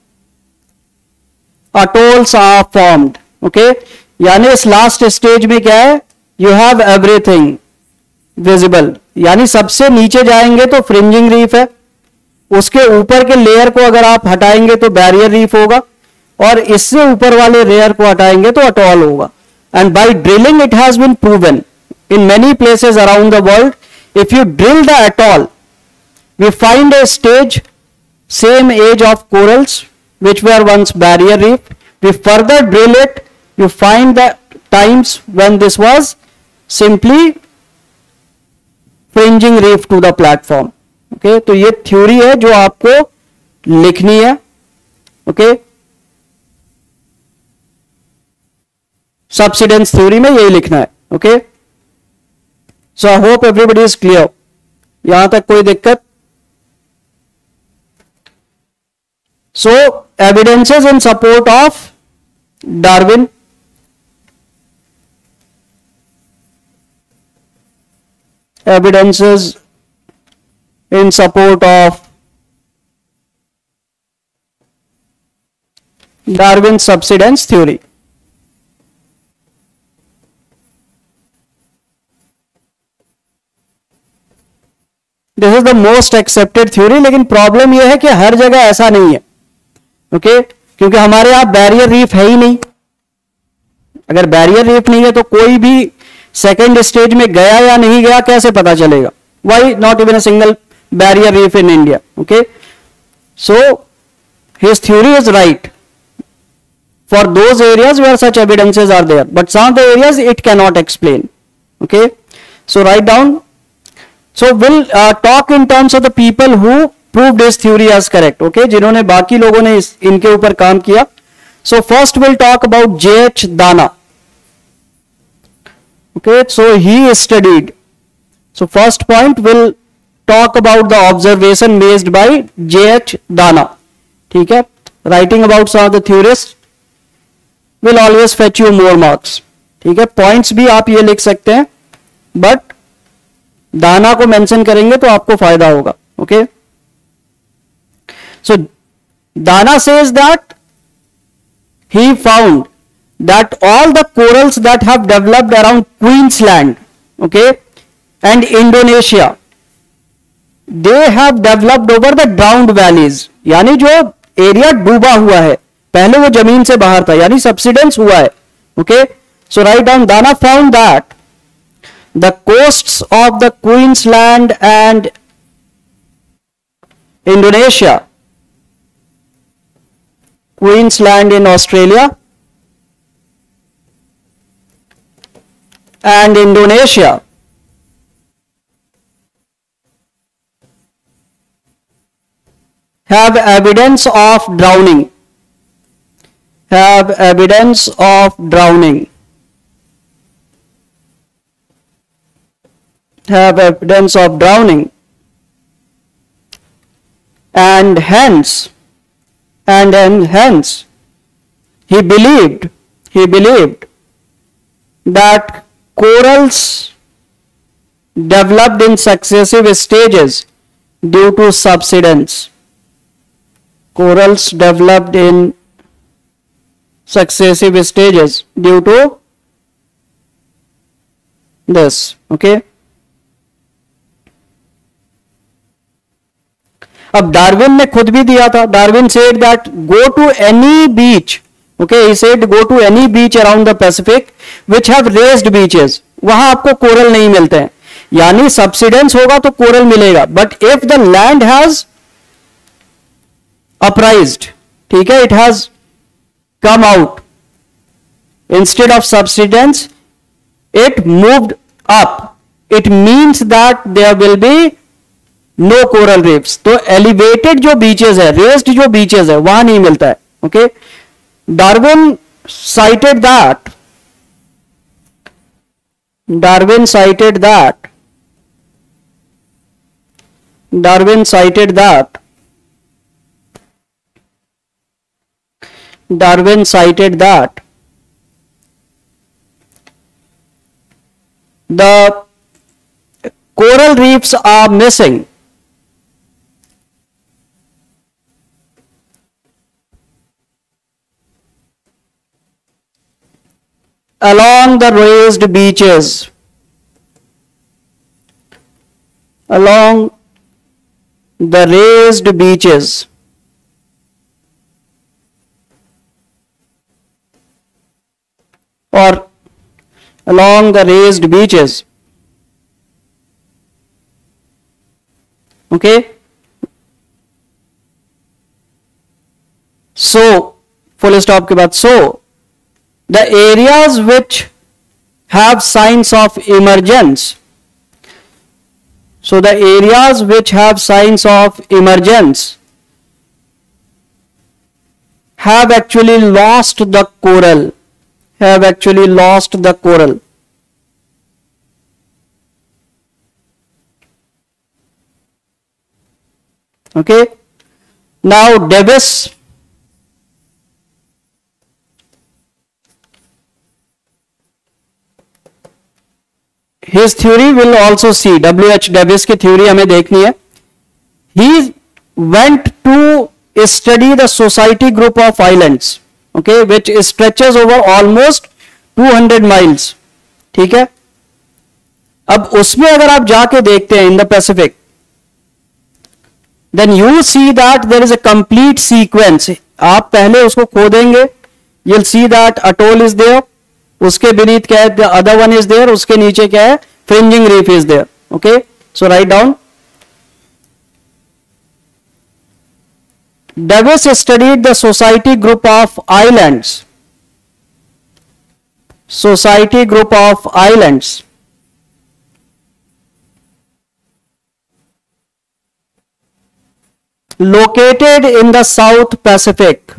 atolls are formed. Okay यानी इस लास्ट स्टेज में क्या है? यू हैव एवरीथिंग विजिबल यानी सबसे नीचे जाएँगे तो फ्रिंजिंग रीफ है। उसके ऊपर के लेयर को अगर आप हटाएँगे तो बैरियर रीफ होगा। और इससे ऊपर वाले लेयर को हटाएँगे तो अटॉल होगा। And by drilling it has been proven in many places around the world if you drill the atoll we find a stage same age of corals which were once barrier reef we further drill it you find the times when this was simply fringing reef to the platform okay तो ये थ्योरी है जो आपको लिखनी है ओके सबसिडेंस थ्योरी में यही लिखना है okay So I hope everybody is clear यहाँ तक कोई दिक्कत? So evidences in support of Darwin evidences in support of Darwin subsidence theory this is the most accepted theory लेकिन प्रॉब्लम यह है कि हर जगह ऐसा नहीं है। Okay okay? क्योंकि हमारे यहाँ बैरियर रीफ है ही नहीं। अगर बैरियर रीफ नहीं है तो कोई भी सेकेंड स्टेज में गया या नहीं गया, कैसे पता चलेगा? Why not even a single barrier reef in India okay so his theory is right for those areas where such evidences are there. But some of the areas it explain. Okay? So, write down so will talk in terms of the people who prove this theory as correct okay जिन्होंने बाकी लोगों ने इनके ऊपर काम किया। So first will talk about J H Dana okay so he studied so first point will talk about the observation based by J H Dana ठीक है? Writing about some of the theorist will always fetch you more marks ठीक है? पॉइंट्स भी आप ये लिख सकते हैं बट दाना को मेंशन करेंगे तो आपको फ़ायदा होगा okay so Dana says that he found that all the corals that have developed around Queensland okay and Indonesia they have developed over the drowned valleys यानी जो एरिया डूबा हुआ है, पहले वो ज़मीन से बाहर था, यानी सब्सिडेंस हुआ है okay so write down Dana found that the coasts of the Queensland and Indonesia, Queensland in Australia, and Indonesia. have evidence of drowning. Have evidence of drowning. Have evidence of drowning. And hence and, and hence he believed he believed that corals developed in successive stages due to subsidence. Corals developed in successive stages due to this okay अब डार्विन ने खुद भी दिया था। Darwin said that go to any beach okay he said go to any beach around the Pacific which have raised beaches वहाँ आपको कोरल नहीं मिलते हैं। यानी सब्सिडेंस होगा तो कोरल मिलेगा but if the land has uprised ठीक है it has come out instead of subsidence it moved up it means that there will be no coral reefs तो एलिवेटेड जो बीचेस है रेस्ड जो बीचेस है, वहाँ नहीं मिलता है okay Darwin cited that Darwin cited that Darwin cited that Darwin cited that. The coral reefs are missing. along the raised beaches. Along the raised beaches. Or along the raised beaches. Okay? So full stop ke so the areas which have signs of emergence so the areas which have signs of emergence have actually lost the coral have actually lost the coral. Okay. Now Davis his theory will also C W H Davis की थ्योरी हमें देखनी है. He went to study the Society group of island okay which stretches over almost 200 miles ठीक है? अब उसमें अगर आप जाके देखते हैं in the Pacific then you see that there is a complete sequence आप पहले उसको खोदेंगे you'll see that atoll is there उसके बिनीत क्या है? अदर वन इज़ देयर उसके नीचे क्या है? Fringing reef is there okay so write down Davis studied the Society group of islands Society group of islands located in the South Pacific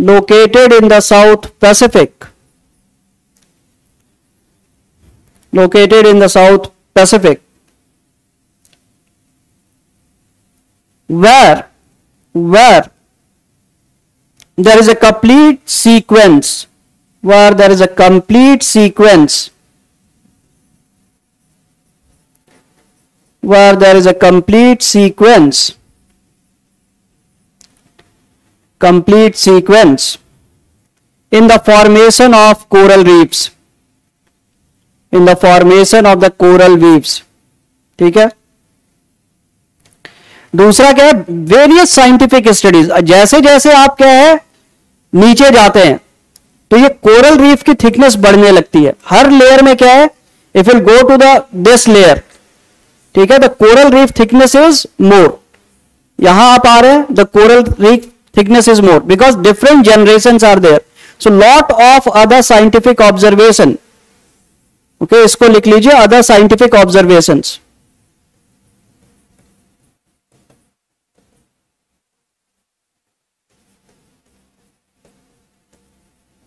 Located in the South Pacific. Located in the South Pacific. where where there is a complete sequence where there is a complete sequence where there is a complete sequence complete sequence in the formation of coral reefs. In the formation of the coral reefs. ठीक है? दूसरा क्या है? वेरियस साइंटिफिक स्टडीज़ जैसे जैसे आप क्या है? नीचे जाते हैं तो ये कोरल रीफ की थिकनेस बढ़ने लगती है। हर लेयर में क्या है? If will go to the this layer ठीक है? The coral reef thickness is more यहाँ आप आ रहे हैं the coral reef thickness is more because different generation are there so lot of other scientific observation okay इसको लिख लीजिए अदर साइंटिफिक ऑब्जर्वेशन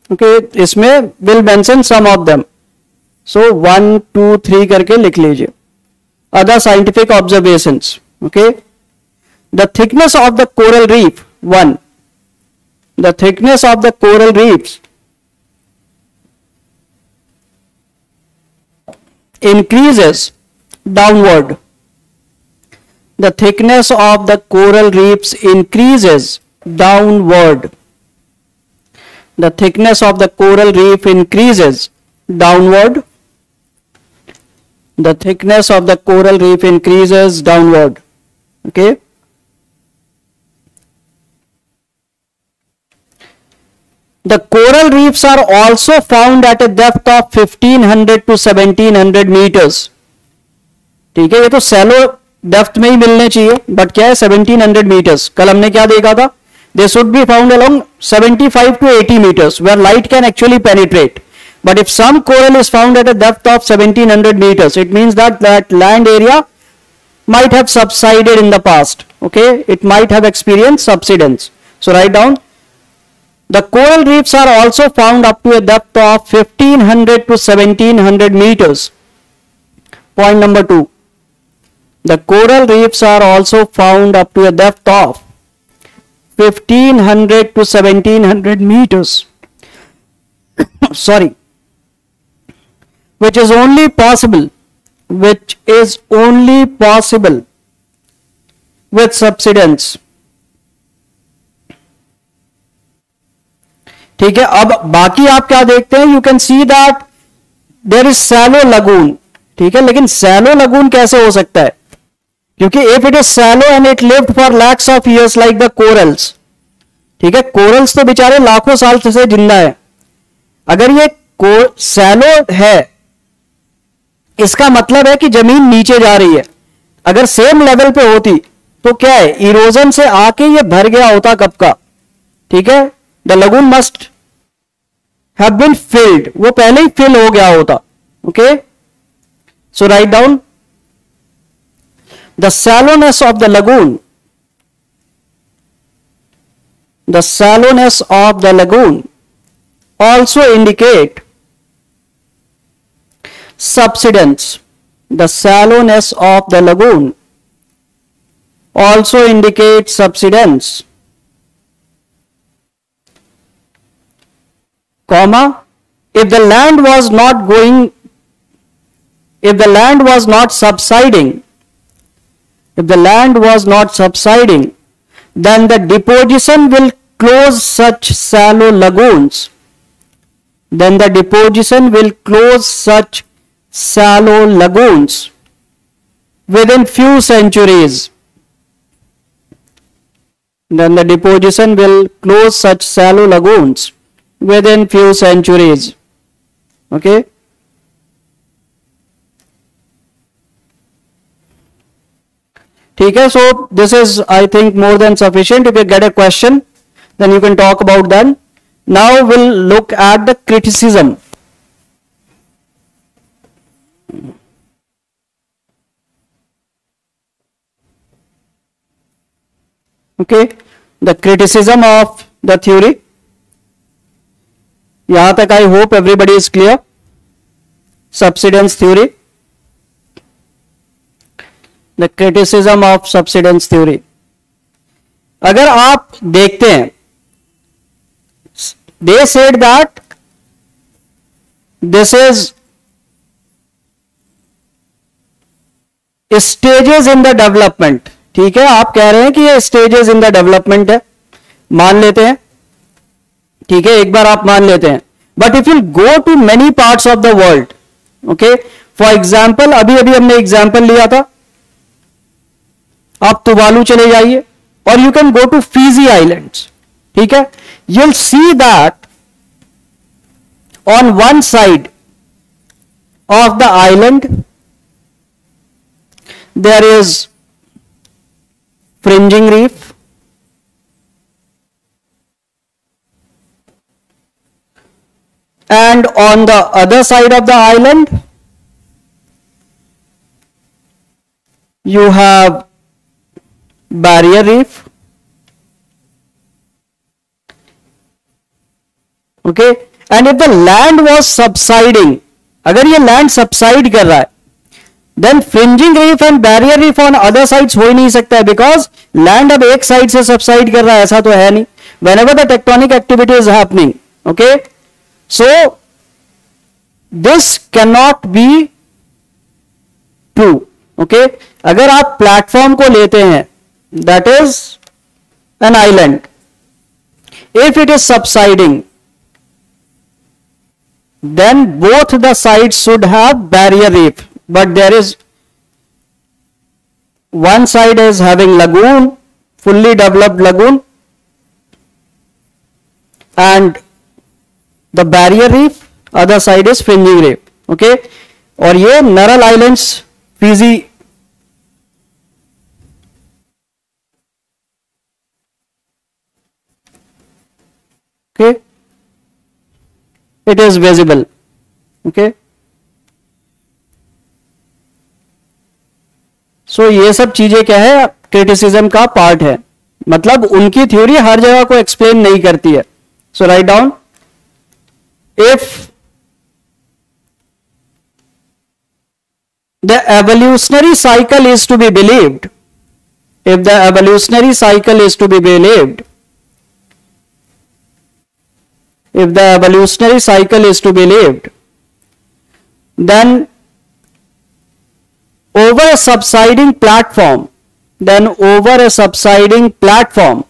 ओके इसमें will mention some of them so one two three करके लिख लीजिए other scientific observations. Okay. The thickness of the coral reef, one. The thickness of the coral reefs increases downward. The thickness of the coral reefs increases downward. The thickness of the coral reef increases downward the thickness of the coral reef increases downward okay the coral reefs are also found at a depth of 1500 to 1700 meters ठीक है ये तो सैलो डेप्थ में ही मिलने चाहिए बट क्या है 1700 मीटर्स कल हमने क्या देखा था they should be found along 75 to 80 metres where light can actually penetrate But if some coral is found at a depth of 1700 meters, it means that that land area might have subsided in the past. Okay, it might have experienced subsidence. So write down. the coral reefs are also found up to a depth of 1500 to 1700 meters. Point number two. The coral reefs are also found up to a depth of 1500 to 1700 meters. Sorry which is only possible which is only possible with subsidence ठीक है, अब बाकी आप क्या देखते हैं? You can see that there is shallow lagoon ठीक है? लेकिन सैलो लगून कैसे हो सकता है? क्योंकि if it is shallow and it lived for lakhs of years like the corals ठीक है? कोरल्स तो बेचारे लाखों साल से ज़िंदा है। अगर ये सैलो है, इसका मतलब है कि ज़मीन नीचे जा रही है। अगर सेम लेवल पे होती तो क्या है? इरोजन से आके ये भर गया होता कब का? ठीक है? The lagoon must have been filled वो पहले ही फिल हो गया होता okay so write down the shallowness of the lagoon the shallowness of the lagoon also indicate subsidence. The shallowness of the lagoon also indicates subsidence. Comma, if the land was not going, if the land was not subsiding, if the land was not subsiding, then the deposition will close such shallow lagoons. Then the deposition will close such shallow lagoons within few centuries. Then the deposition will close such shallow lagoons within few centuries. Okay. Okay, so this is I think more than sufficient. If you get a question then you can talk about that. Now we'll look at the criticism. Okay? The criticism of the theory. यहाँ तक I hope everybody is clear subsidence theory the criticism of subsidence theory अगर आप देखते हैं they said that this is stages in the development ठीक है, आप कह रहे हैं कि ये स्टेजेस इन द डेवलपमेंट है। मान लेते हैं ठीक है, एक बार आप मान लेते हैं। But if you go to many parts of the world okay for example अभी अभी हमने एग्ज़ाम्पल लिया था। आप तुवालू चले जाइए, और you can go to Fiji island ठीक है? You'll see that on one side of the island there is fringing reef and on the other side of the island, you have barrier reef. Okay? And if the land was subsiding, अगर ये लैंड सबसाइड कर रहा है then fringing reef and barrier reef on other sides हो ही नहीं सकता है बिकॉज़ लैंड अब एक साइड से सबसाइड कर रहा है, ऐसा तो है नहीं। Whenever the tectonic activity is happening okay so this can not be true okay अगर आप प्लेटफॉर्म को लेते हैं that is an island if it is subsiding then both the sides should have barrier reef but there is one side is having lagoon fully developed lagoon and the barrier reef, other side is fringing reef, okay? और ये नरल islands Fiji okay? It is visible, okay? सो ये सब चीज़ें क्या है? क्रिटिसिज्म का पार्ट है। मतलब उनकी थ्योरी हर जगह को एक्सप्लेन नहीं करती है। So write down if the evolutionary cycle is to be believed, if the evolutionary cycle is to be believed, if the evolutionary cycle is to be believed, then over a subsiding platform, then over a subsiding platform,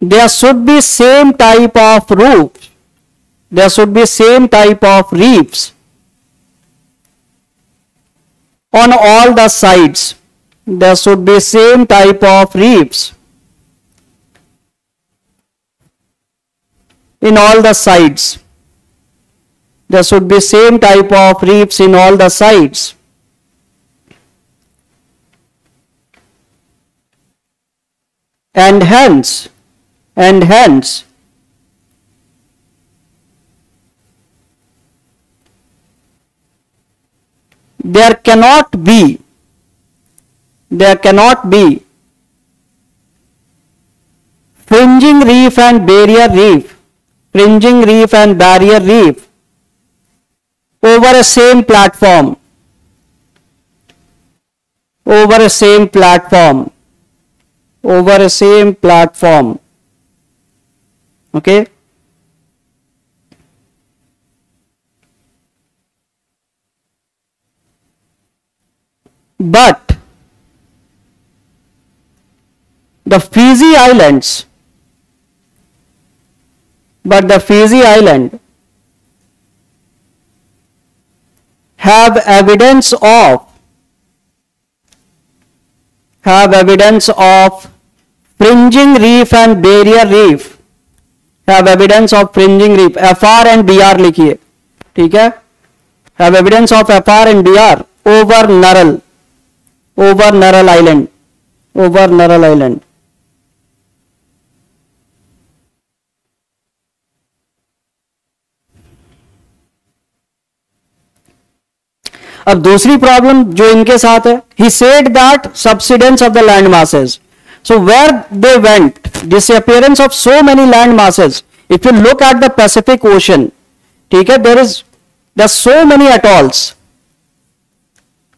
there should be same type of roof, there should be same type of reefs on all the sides. There should be same type of reefs. in all the sides. There should be same type of reefs in all the sides. And hence, and hence, there cannot be, there cannot be fringing reef and barrier reef fringing reef and barrier reef over a same platform over a same platform over a same platform okay but the Fiji Islands but the Fiji island have evidence of have evidence of fringing reef and barrier reef have evidence of fringing reef F R and B R लिखिए। ठीक है? Have evidence of F R and B R over नरल over नरल island over नरल island अब दूसरी प्रॉब्लम जो इनके साथ है he said that subsidence of the land masses so where they went disappearance of so many land masses if you look at the Pacific Ocean ठीक है there is the so many atolls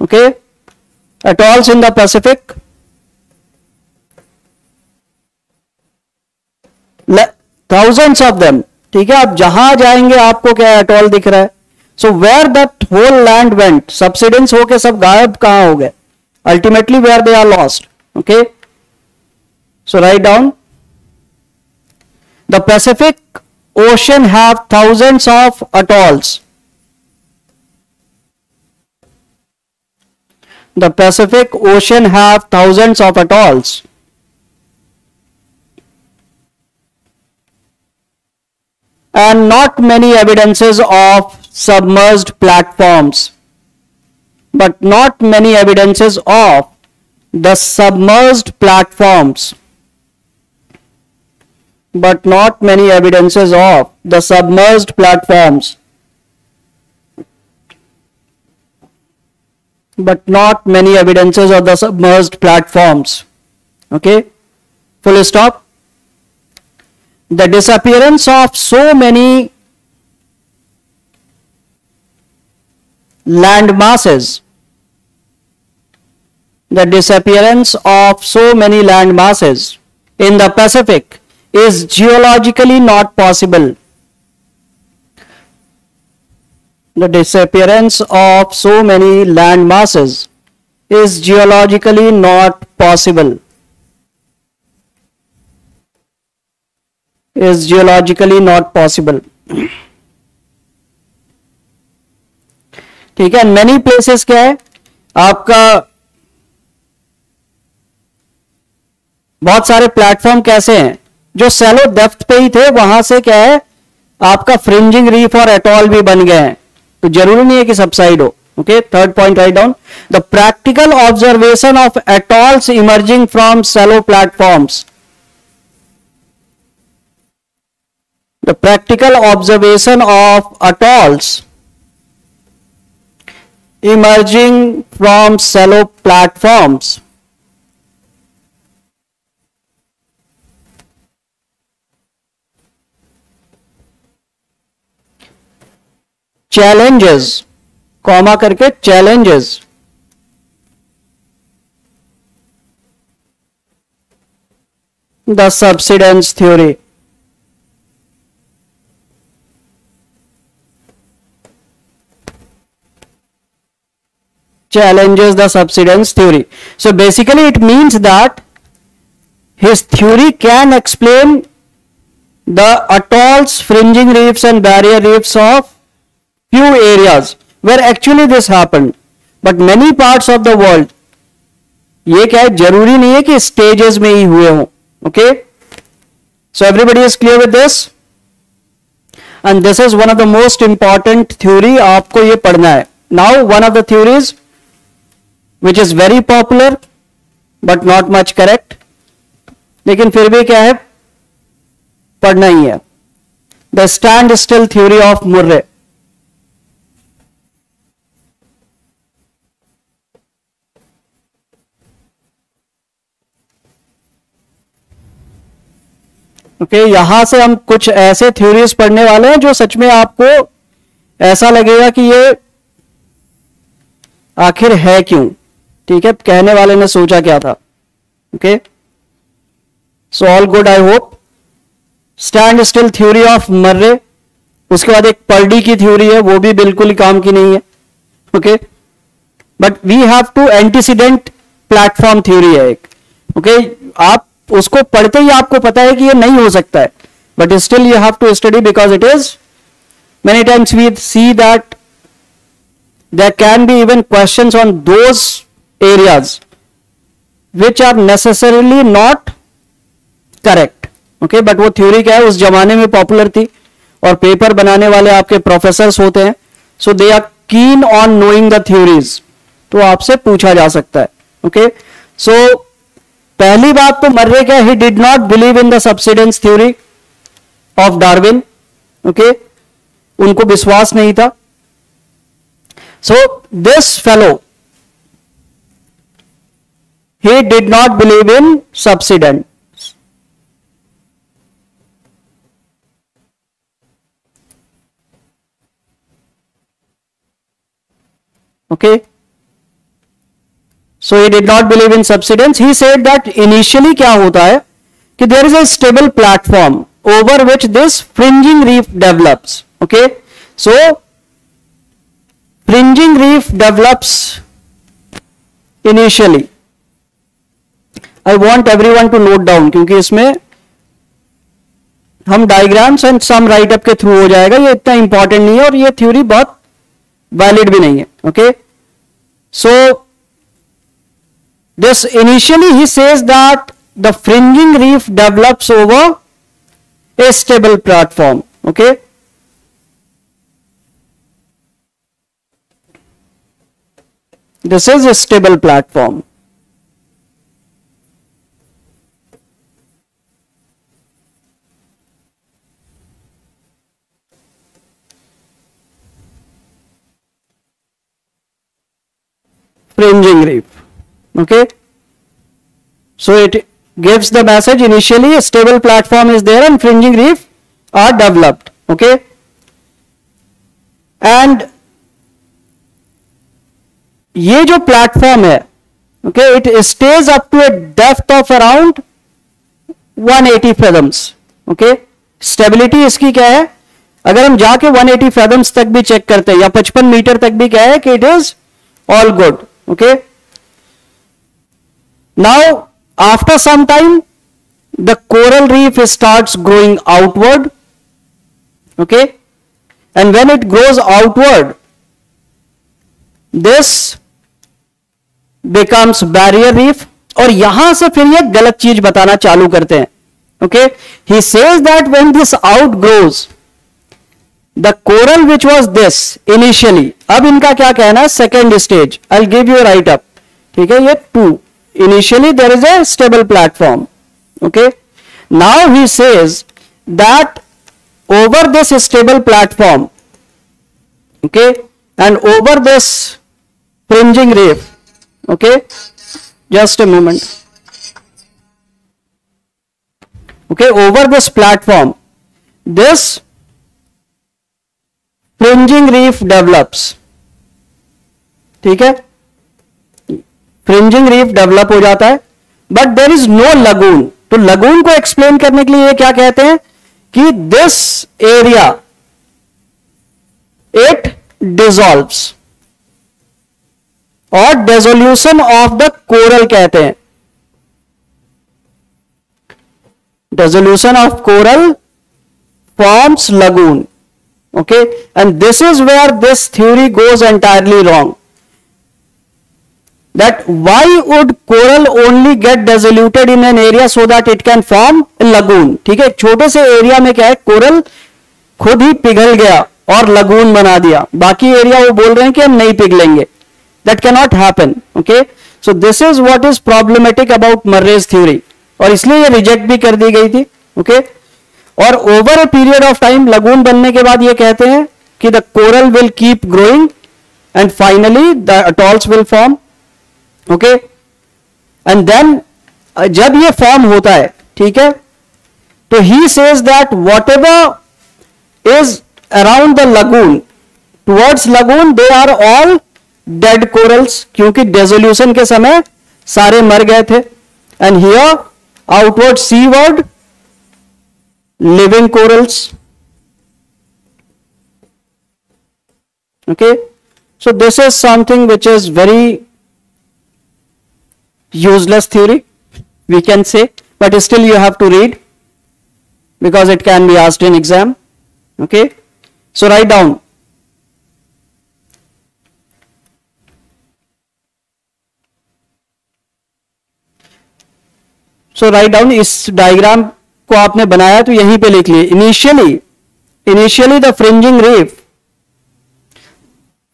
okay atolls in the Pacific thousands of them ठीक है, आप जहाँ जाएँगे, आपको क्या अटॉल दिख रहा है? So where that whole land went subsidence होके सब गायब कहाँ हो गए? Ultimately where they are lost okay So write down. The Pacific Ocean have thousands of atolls. The Pacific Ocean have thousands of atolls. And not many evidences of submerged platforms. But not many evidences of the submerged platforms but not many evidences of the submerged platforms, but not many evidences of the submerged platforms. Okay, full stop. The disappearance of so many land masses the disappearance of so many land masses in the Pacific is geologically not possible. The disappearance of so many land masses is geologically not possible. Is geologically not possible. ठीक है मेनी प्लेसेस क्या है आपका बहुत सारे प्लेटफॉर्म कैसे हैं जो सेलो डेप्थ पे ही थे, वहाँ से क्या है, आपका फ्रिंजिंग रीफ और एटॉल भी बन गए हैं। तो ज़रूरी नहीं है कि सबसाइड हो okay third point write down the practical observation of atolls emerging from shallow platforms the practical observation of atolls emerging from shallow platforms. Challenges, comma करके challenges. The subsidence theory. challenges the subsidence theory. So basically it means that his theory can explain the atolls, fringing reefs and barrier reefs of few areas where actually this happened. But many parts of the world ये क्या है जरूरी नहीं है कि स्टेजेस में ही हुए हों okay so everybody is clear with this and this is one of the most important theory आपको ये पढ़ना है now one of the theories which is very popular but not much correct लेकिन फिर भी क्या है पढ़ना ही है the standstill theory of Murray Okay okay, यहाँ से हम कुछ ऐसे थ्योरीज पढ़ने वाले हैं जो सच में आपको ऐसा लगेगा कि ये आखिर है क्यों? ठीक है कहने वाले ने सोचा क्या था? Okay so all good I hope standstill theory of Murray उसके बाद एक पर्डी की थ्योरी है वो भी बिल्कुल ही काम की नहीं है। Okay but we have to antecedent platform theory है एक। Okay okay? आप उसको पढ़ते ही आपको पता है कि ये नहीं हो सकता है। But still you have to study because it is many times we see that there can be even question on those areas which are necessarily not correct. Okay but वो थ्योरी क्या है? उस जमाने में पॉपुलर थी और पेपर बनाने वाले आपके प्रोफेसर होते हैं। So they are keen on knowing the theories तो आपसे पूछा जा सकता है। ओके सो पहली बात तो मर्रे क्या he did not believe in the subsidence theory of Darwin okay उनको विश्वास नहीं था so this fellow he did not believe in subsidence. Okay. So he did not believe in subsidence he said that initially क्या होता है कि there is a stable platform over which this fringing reef develops okay so fringing reef develops initially I want everyone to note down क्योंकि इसमें हम diagrams and some write up के थ्रू हो जाएगा। ये इतना इंपॉर्टेंट नहीं है और ये थ्योरी बहुत वैलिड भी नहीं है। Okay so this initially he says that the fringing reef develops over a stable platform okay? This is a stable platform. Fringing reef. Okay so it gives the message initially a stable platform is there and fringing reef are developed okay and ये जो प्लेटफॉर्म है okay it stage up to a depth of around 180 fathoms okay stability इसकी क्या है अगर हम जाके 180 फेदम्स तक भी चेक करते हैं या 55 मीटर तक भी क्या है कि it is all good okay now after some time the coral reef start growing outward okay and when it grows outward this becomes barrier reef और यहाँ से फिर ये गलत चीज़ बताना चालू करते हैं okay he says that when this out grows the coral which was this initially अब इनका क्या कहना है? Second stage I give you write up ठीक है, ये two initially there is a stable platform okay now he says that over this stable platform okay and over this fringing reef okay just a moment okay over this platform this fringing reef develops ठीक है फ्रिंजिंग रीफ डेवलप हो जाता है। But there is no lagoon तो लगून को एक्सप्लेन करने के लिए ये क्या कहते हैं कि दिस एरिया इट डिजॉल्व्स और डेजोल्यूशन ऑफ़ द कोरल कहते हैं। Dissolution of coral forms lagoon okay and this is where this theory goes entirely wrong that why would coral only get dissolved in an area so that it can form lagoon? ठीक है? छोटे से एरिया में क्या है? कोरल खुद ही पिघल गया और लगून बना दिया। बाकी एरिया वो बोल रहे हैं कि हम नहीं पिघलेंगे। That cannot happen, okay? So this is what is problematic about Murray's theory. और इसलिए ये रिजेक्ट भी कर दी गई थी ओके okay? और over a period of time lagoon बनने के बाद ये कहते हैं कि the coral will keep growing and finally the atolls will form okay and then जब ये फॉर्म होता है, ठीक है? तो he says that whatever is around the lagoon towards lagoon they are all dead corals क्योंकि डेजोल्यूशन के समय सारे मर गए थे। And here outward sea ward living corals okay? So, this is something which is very useless theory we can say but still you have to read because it can be asked in exam okay so write down so write down इस डायग्राम को आपने बनाया तो यहीं पे लिख लिए initially initially the fringing reef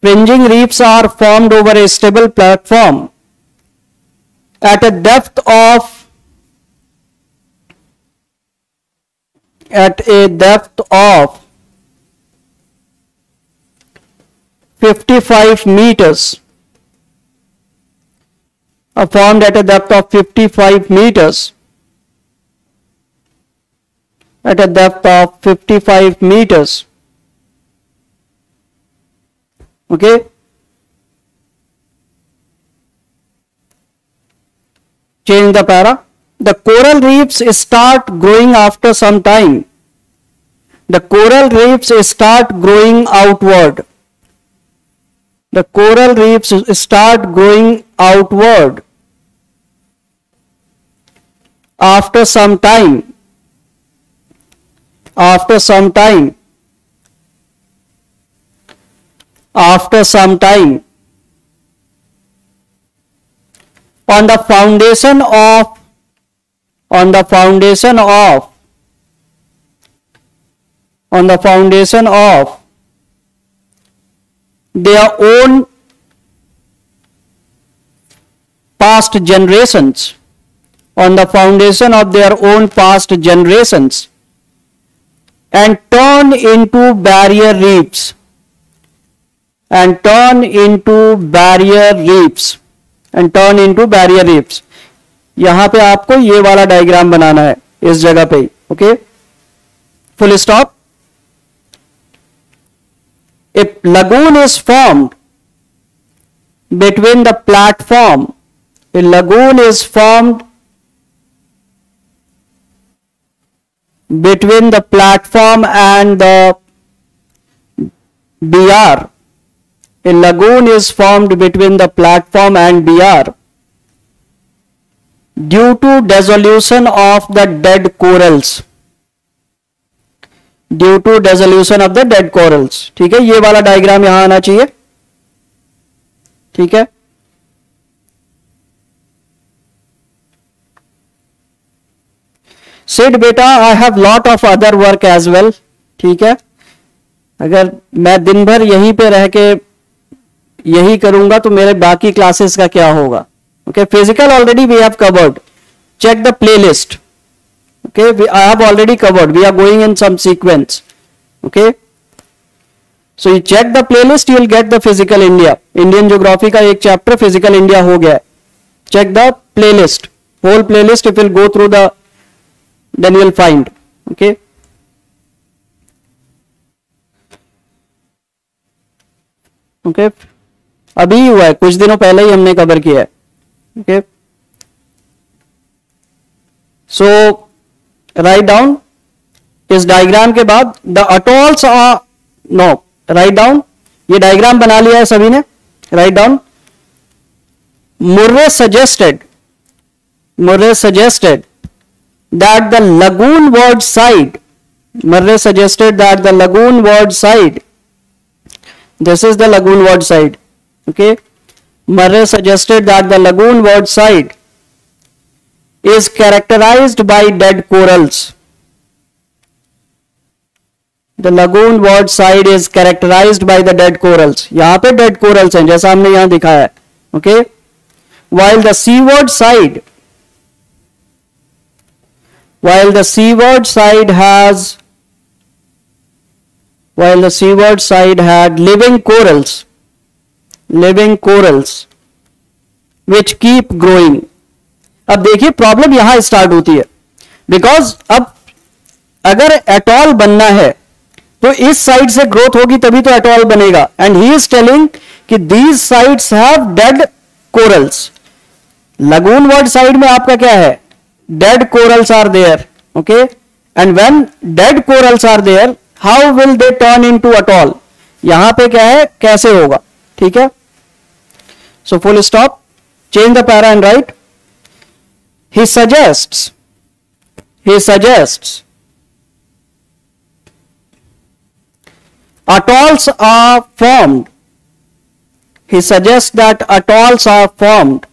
fringing reefs are formed over a stable platform at a depth of at a depth of 55 meters. Are formed at a depth of 55 meters. At a depth of 55 meters. Okay? Change the para? The coral reefs start growing after some time. The coral reefs start growing outward. The coral reefs start growing outward. After some time. After some time. After some time on the foundation of on the foundation of on the foundation of their own past generations, on the foundation of their own past generations, and turn into barrier reefs, and turn into barrier reefs, and turn into barrier reefs यहाँ पे आपको ये वाला डायग्राम बनाना है, इस जगह पे okay full stop a lagoon is formed between the platform a lagoon is formed between the platform and the B R a lagoon is formed between the platform and BR due to dissolution of the dead corals. Due to dissolution of the dead corals ठीक है? ये वाला डायग्राम यहाँ आना चाहिए। ठीक है? सिड बेटा I have lot of other work as well ठीक है? अगर मैं दिन भर यहीं पे रह के यही करूँगा तो मेरे बाकी क्लासेस का क्या होगा? Okay physical already we have covered check the playlist okay I have already covered we are going in some sequence okay so you check the playlist you'll get the physical India Indian geography का एक चैप्टर फ़िज़िकल इंडिया हो गया check the playlist whole playlist if will go through then you'll find okay okay okay. अभी हुआ है, कुछ दिनों पहले ही हमने कवर किया है। ओके सो राइट डाउन इस डायग्राम के बाद the atolls no write down ये डायग्राम बना लिया है सभी ने write down Murray suggested Murray suggested that the lagoon ward side Murray suggested that the lagoon ward side this is the lagoon ward side Okay Murray suggested that the lagoonward side is characterized by dead corals. The lagoon ward side is characterized by the dead corals. यहाँ पे dead corals हैं जैसा हमने यहाँ दिखाया है okay? While the seaward side, while the seaward side has, while the seaward side had living corals, living corals which keep growing अब देखिए प्रॉब्लम यहाँ स्टार्ट होती है। बिकॉज़ अब अगर एटॉल बनना है तो इस साइड से ग्रोथ होगी, तभी तो एटॉल बनेगा। एंड ही इज़ टेलिंग कि these sides have dead corals lagoon ward side में आपका क्या है? Dead corals are there okay and when dead corals are there how will they turn into atoll यहाँ पे क्या है? कैसे होगा? ठीक है? So full stop, change the para and write. He suggests, he suggests atolls are formed. He suggests that atolls are formed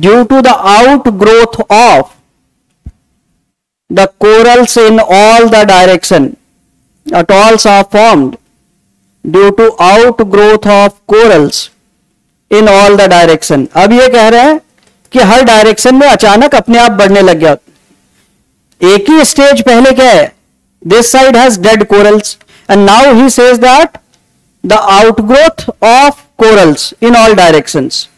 due to the outgrowth of the corals in all the direction. Atolls are formed due to outgrowth of corals in all the direction अब ये कह रहे हैं कि हर डायरेक्शन में अचानक अपने आप बढ़ने लग गया। एक ही स्टेज पहले क्या है? This side has dead corals and now he says that the outgrowth of corals in all directions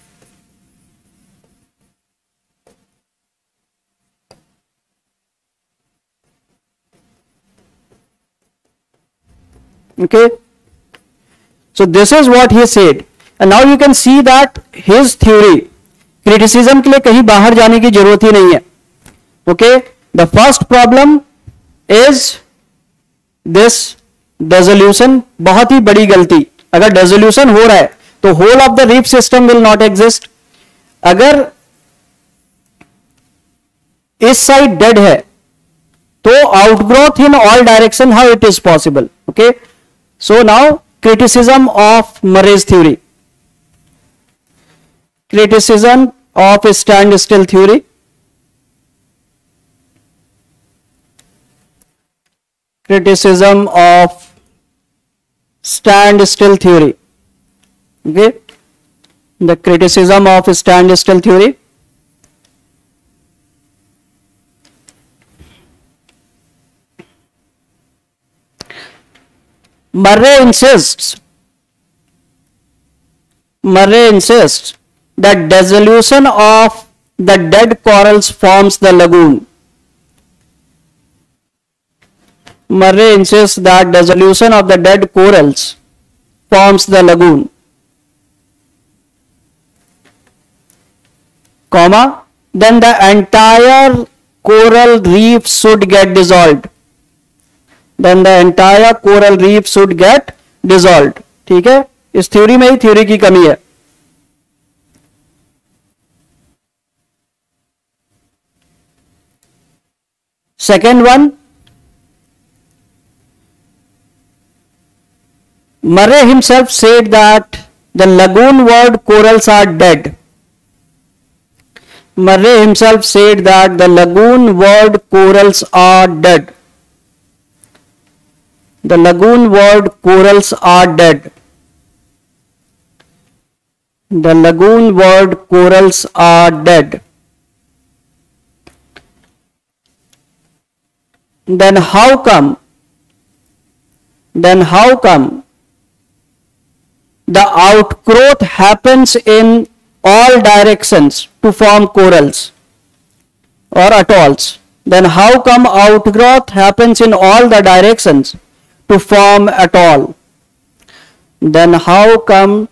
okay? So this is what he said. And now you can see that his theory criticism के लिए कहीं बाहर जाने की ज़रूरत ही नहीं है। Okay the first problem is this dissolution बहुत ही बड़ी गलती। अगर डेजोल्यूशन हो रहा है तो whole of the reef system will not exist अगर इस साइड डेड है तो outgrowth in all direction how it is possible okay so now criticism of Murray's theory criticism of standstill theory. Criticism of standstill theory. Okay. The criticism of standstill theory. Murray insists. Murray insists that dissolution of the dead corals forms the lagoon. Murray insists that dissolution of the dead corals forms the lagoon. Comma, then the entire coral reef should get dissolved. Then the entire coral reef should get dissolved. ठीक है इस थ्योरी में ही थ्योरी की कमी है Second one, Murray himself said that the lagoon world corals are dead. Murray himself said that the lagoon world corals are dead. The lagoon world corals are dead. The lagoon world corals are dead. Then how come? Then how come the outgrowth happens in all directions to form corals or atolls? Then how come outgrowth happens in all the directions to form atoll? Then how come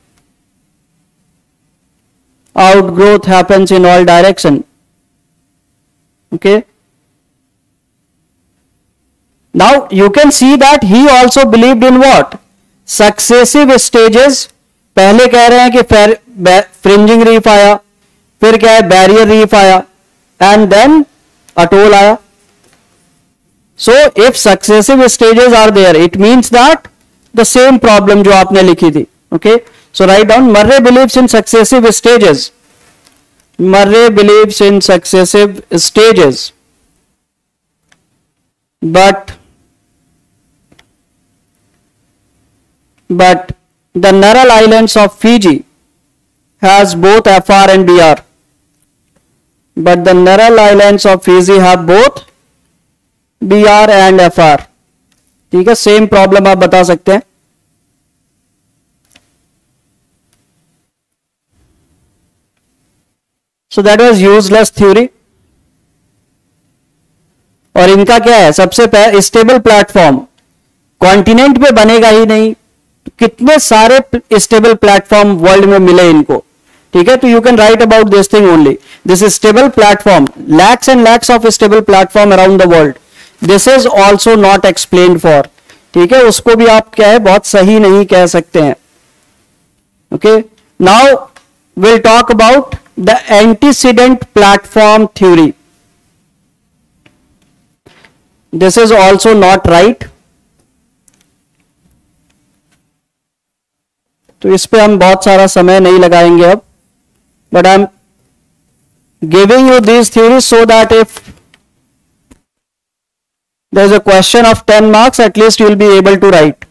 outgrowth happens in all direction? Okay now, you can see that he also believed in what? Successive stages. पहले कह रहे हैं कि फ्रिंजिंग रीफ आया, फिर क्या है? बैरियर रीफ आया एंड देन अटोल आया। So if successive stages are there it means that the same problem जो आपने लिखी थी okay so write down Murray believes in successive stages Murray believes in successive stages but but the Narrow Islands of Fiji has both FR and BR. But the Narrow Islands of Fiji have both BR and FR. ठीक है सेम प्रॉब्लम आप बता सकते हैं so that was useless theory और इनका क्या है सबसे पहले स्टेबल प्लेटफॉर्म कॉन्टिनेंट पे बनेगा ही नहीं कितने सारे स्टेबल प्लेटफॉर्म वर्ल्ड में मिले इनको? ठीक है तो you can write about this thing only this is stable platform lacks and lacks of stable platform around the world this is also not explain for ठीक है, उसको भी आप क्या है, बहुत सही नहीं कह सकते हैं। Okay now will talk about the antecedent platform theory this is also not right तो इस पे हम बहुत सारा समय नहीं लगाएँगे अब। But I am giving you this theory so that if there is a question of 10 marks, at least you will be able to write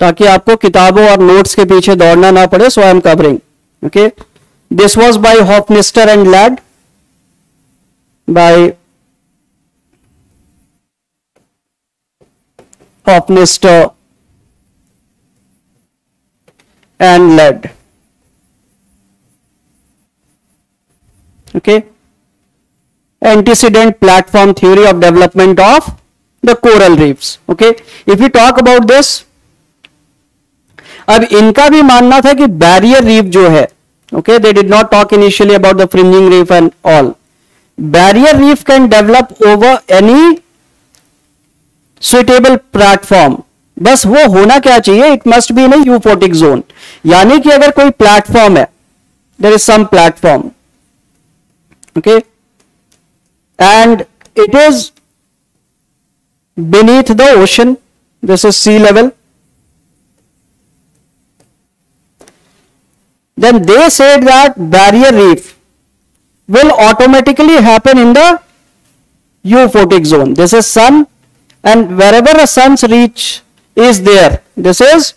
ताकि आपको किताबों और नोट्स के पीछे दौड़ना ना पड़े so I am covering okay this was by Hoffmeister and Ladd by Hoffmeister and lead. Okay. Antecedent platform theory of development of the coral reefs. Okay. If we talk about this, अब इनका भी मानना था कि बैरियर रीफ जो है okay they did not talk initially about the fringing reef and all barrier reef can develop over any suitable platform बस वो होना क्या चाहिए it must be in euphotic zone यानी कि अगर कोई प्लेटफॉर्म है there is some platform okay and it is beneath the ocean this is sea level then they said that barrier reef will automatically happen in the euphotic zone this is sun and wherever the sun's reach is there this is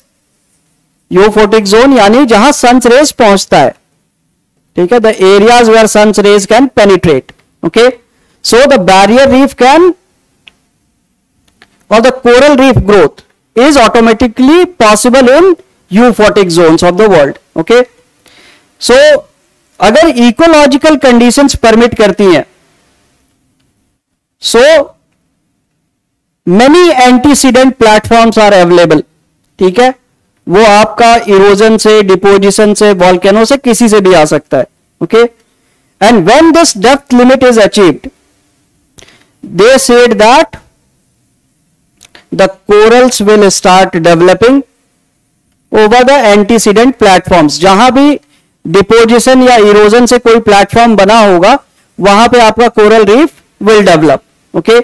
euphotic zone यानी जहाँ सन्स रेज पहुँचता है। ठीक है? The areas where sun's rays can penetrate okay so the barrier reef can और the coral reef growth is automatically possible in euphotic zones of the world okay so अगर इकोलॉजिकल कंडीशंस परमिट करती हैं so many antecedent platforms are available ठीक है? वो आपका इरोजन से डिपोजिशन से वॉल्केनो से किसी से भी आ सकता है okay and when this depth limit is achieved they said that the corals will start developing over the antecedent platforms जहाँ भी डिपोजिशन या इरोजन से कोई प्लेटफॉर्म बना होगा, वहाँ पे आपका coral reef will develop okay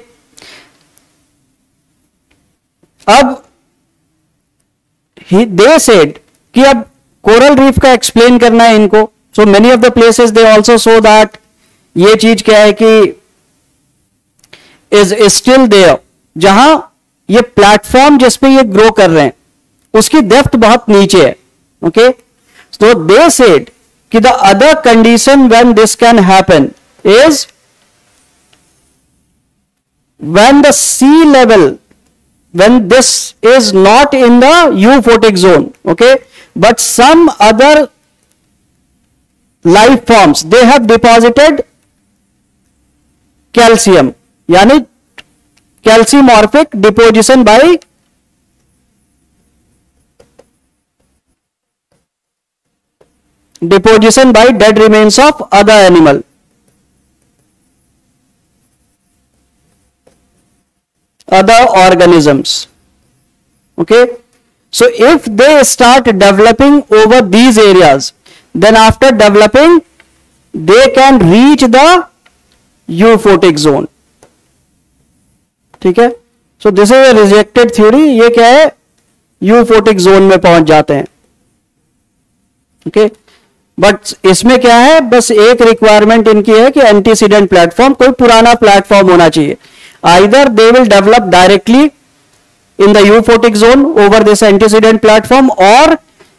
अब दे सेड कि अब कोरल रीफ का एक्सप्लेन करना है इनको। So many of the places they also so that ये चीज़ क्या है कि इज़ स्टिल देयर जहाँ ये प्लेटफॉर्म जिसपे ये ग्रो कर रहे हैं, उसकी डेप्थ बहुत नीचे है। ओके so दे said कि the other condition when this can happen is when the sea level when this is not in the euphotic zone okay? But some other life forms they have deposited calcium yani calcimorphic deposition by deposition by dead remains of other animal other organisms okay so if they start developing over these areas then after developing they can reach the euphotic zone ठीक है so this is rejected theory ये क्या है यूफोटिक जोन में पहुँच जाते हैं ओके okay? बट इसमें क्या है बस एक रिक्वायरमेंट इनकी है कि एंटीसीडेंट प्लेटफॉर्म कोई पुराना प्लेटफॉर्म होना चाहिए either they will develop directly in the euphotic zone over this antecedent platform और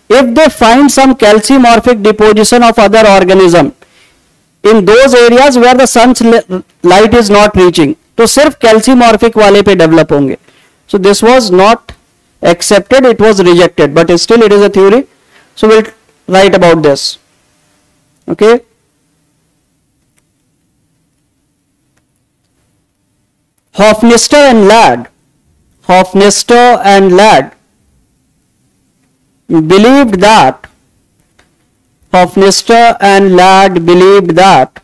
if they find some calcimorphic deposition of other organism in those areas where the sunlight is not reaching तो सिर्फ कैल्सीमॉर्फिक वाले पे डेवलप होंगे so this was not accepted it was rejected but still it is a theory so we'll write about this okay Hofmeister and Ladd. Hofmeister and Ladd. Believed that. Hofmeister and Ladd believed that.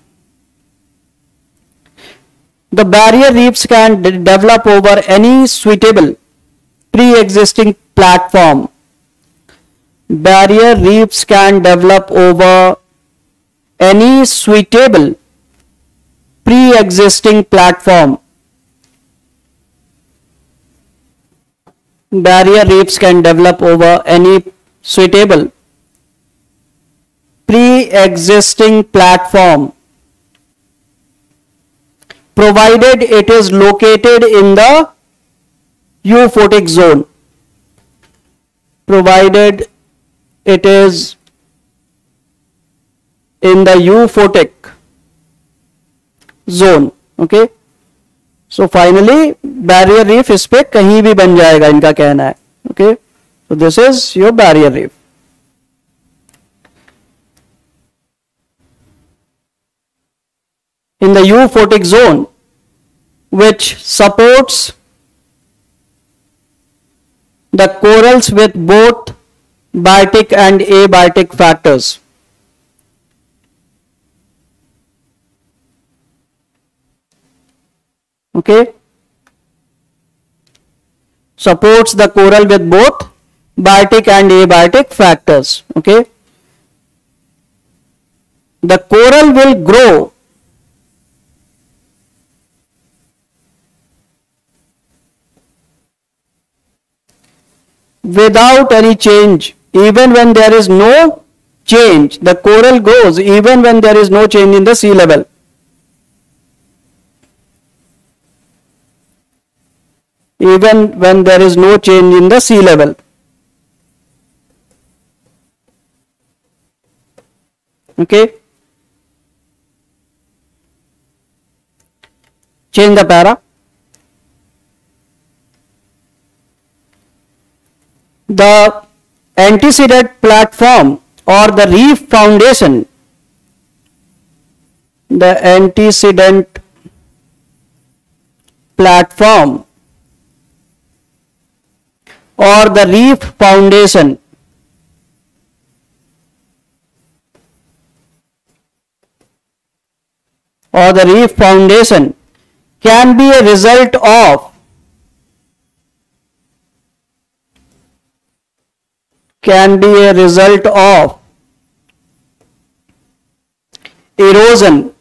The barrier reefs can develop over any suitable pre-existing platform. Barrier reefs can develop over any suitable pre-existing platform. Barrier reefs can develop over any suitable pre-existing platform provided it is located in the euphotic zone provided it is in the euphotic zone okay so finally barrier reef इस पर कहीं भी बन जाएगा, इनका कहना है। Okay so this is your barrier reef in the euphotic zone which supports the corals with both biotic and abiotic factors okay? Supports the coral with both biotic and abiotic factors. Okay? The coral will grow. Without any change. Even when there is no change the coral grows even when there is no change in the sea level even when there is no change in the sea level. okay? Change the para. The antecedent platform or the reef foundation. The antecedent platform or the reef foundation. Or the reef foundation can be a result of can be a result of erosion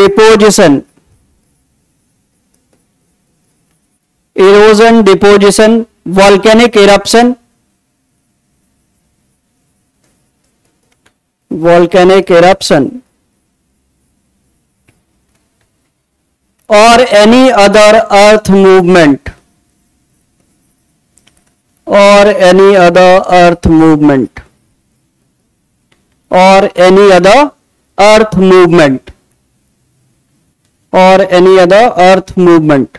deposition erosion deposition volcanic eruption volcanic eruption or any other earth movement or any other earth movement or any other earth movement or any other earth movement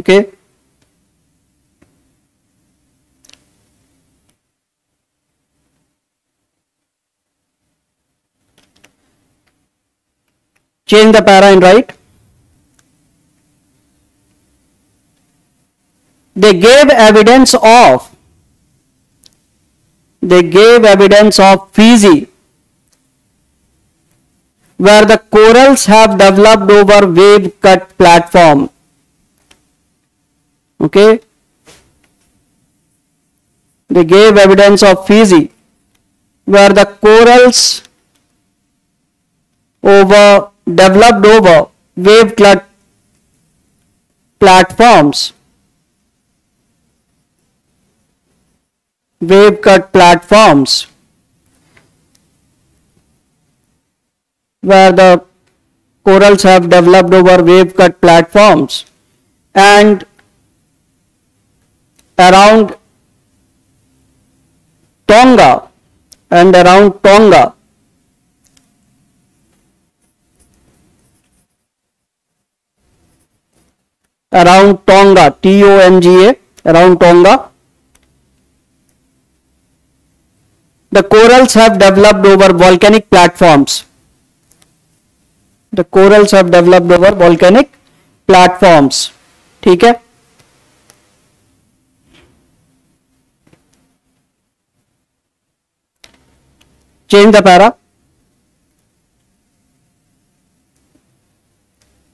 okay change the para and write. They gave evidence of they gave evidence of Fiji where the corals have developed over wave cut platform. Okay? They gave evidence of Fiji where the corals over developed over wave cut platforms. Wave cut platforms where the corals have developed over wave cut platforms and around Tonga and around Tonga around Tonga T O N G A around Tonga the corals have developed over volcanic platforms the corals have developed over volcanic platforms ठीक है? Change the para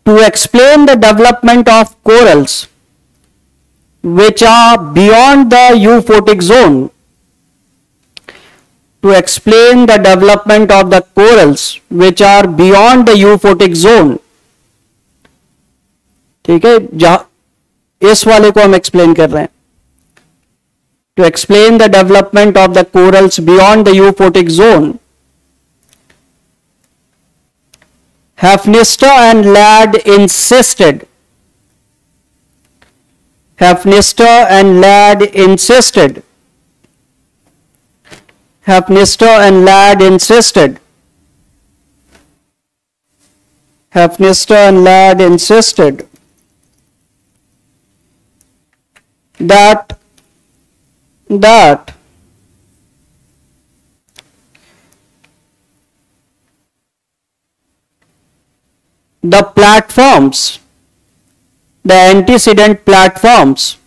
to explain the development of corals which are beyond the euphotic zone to explain the development of the corals which are beyond the euphotic zone ठीक है इस वाले को हम एक्सप्लेन कर रहे हैं to explain the development of the corals beyond the euphotic zone Hephaestus and Lad insisted. Hephaestus and Lad insisted. Hephaestus and Lad insisted. Hephaestus and Lad insisted that that the platforms, the antecedent platforms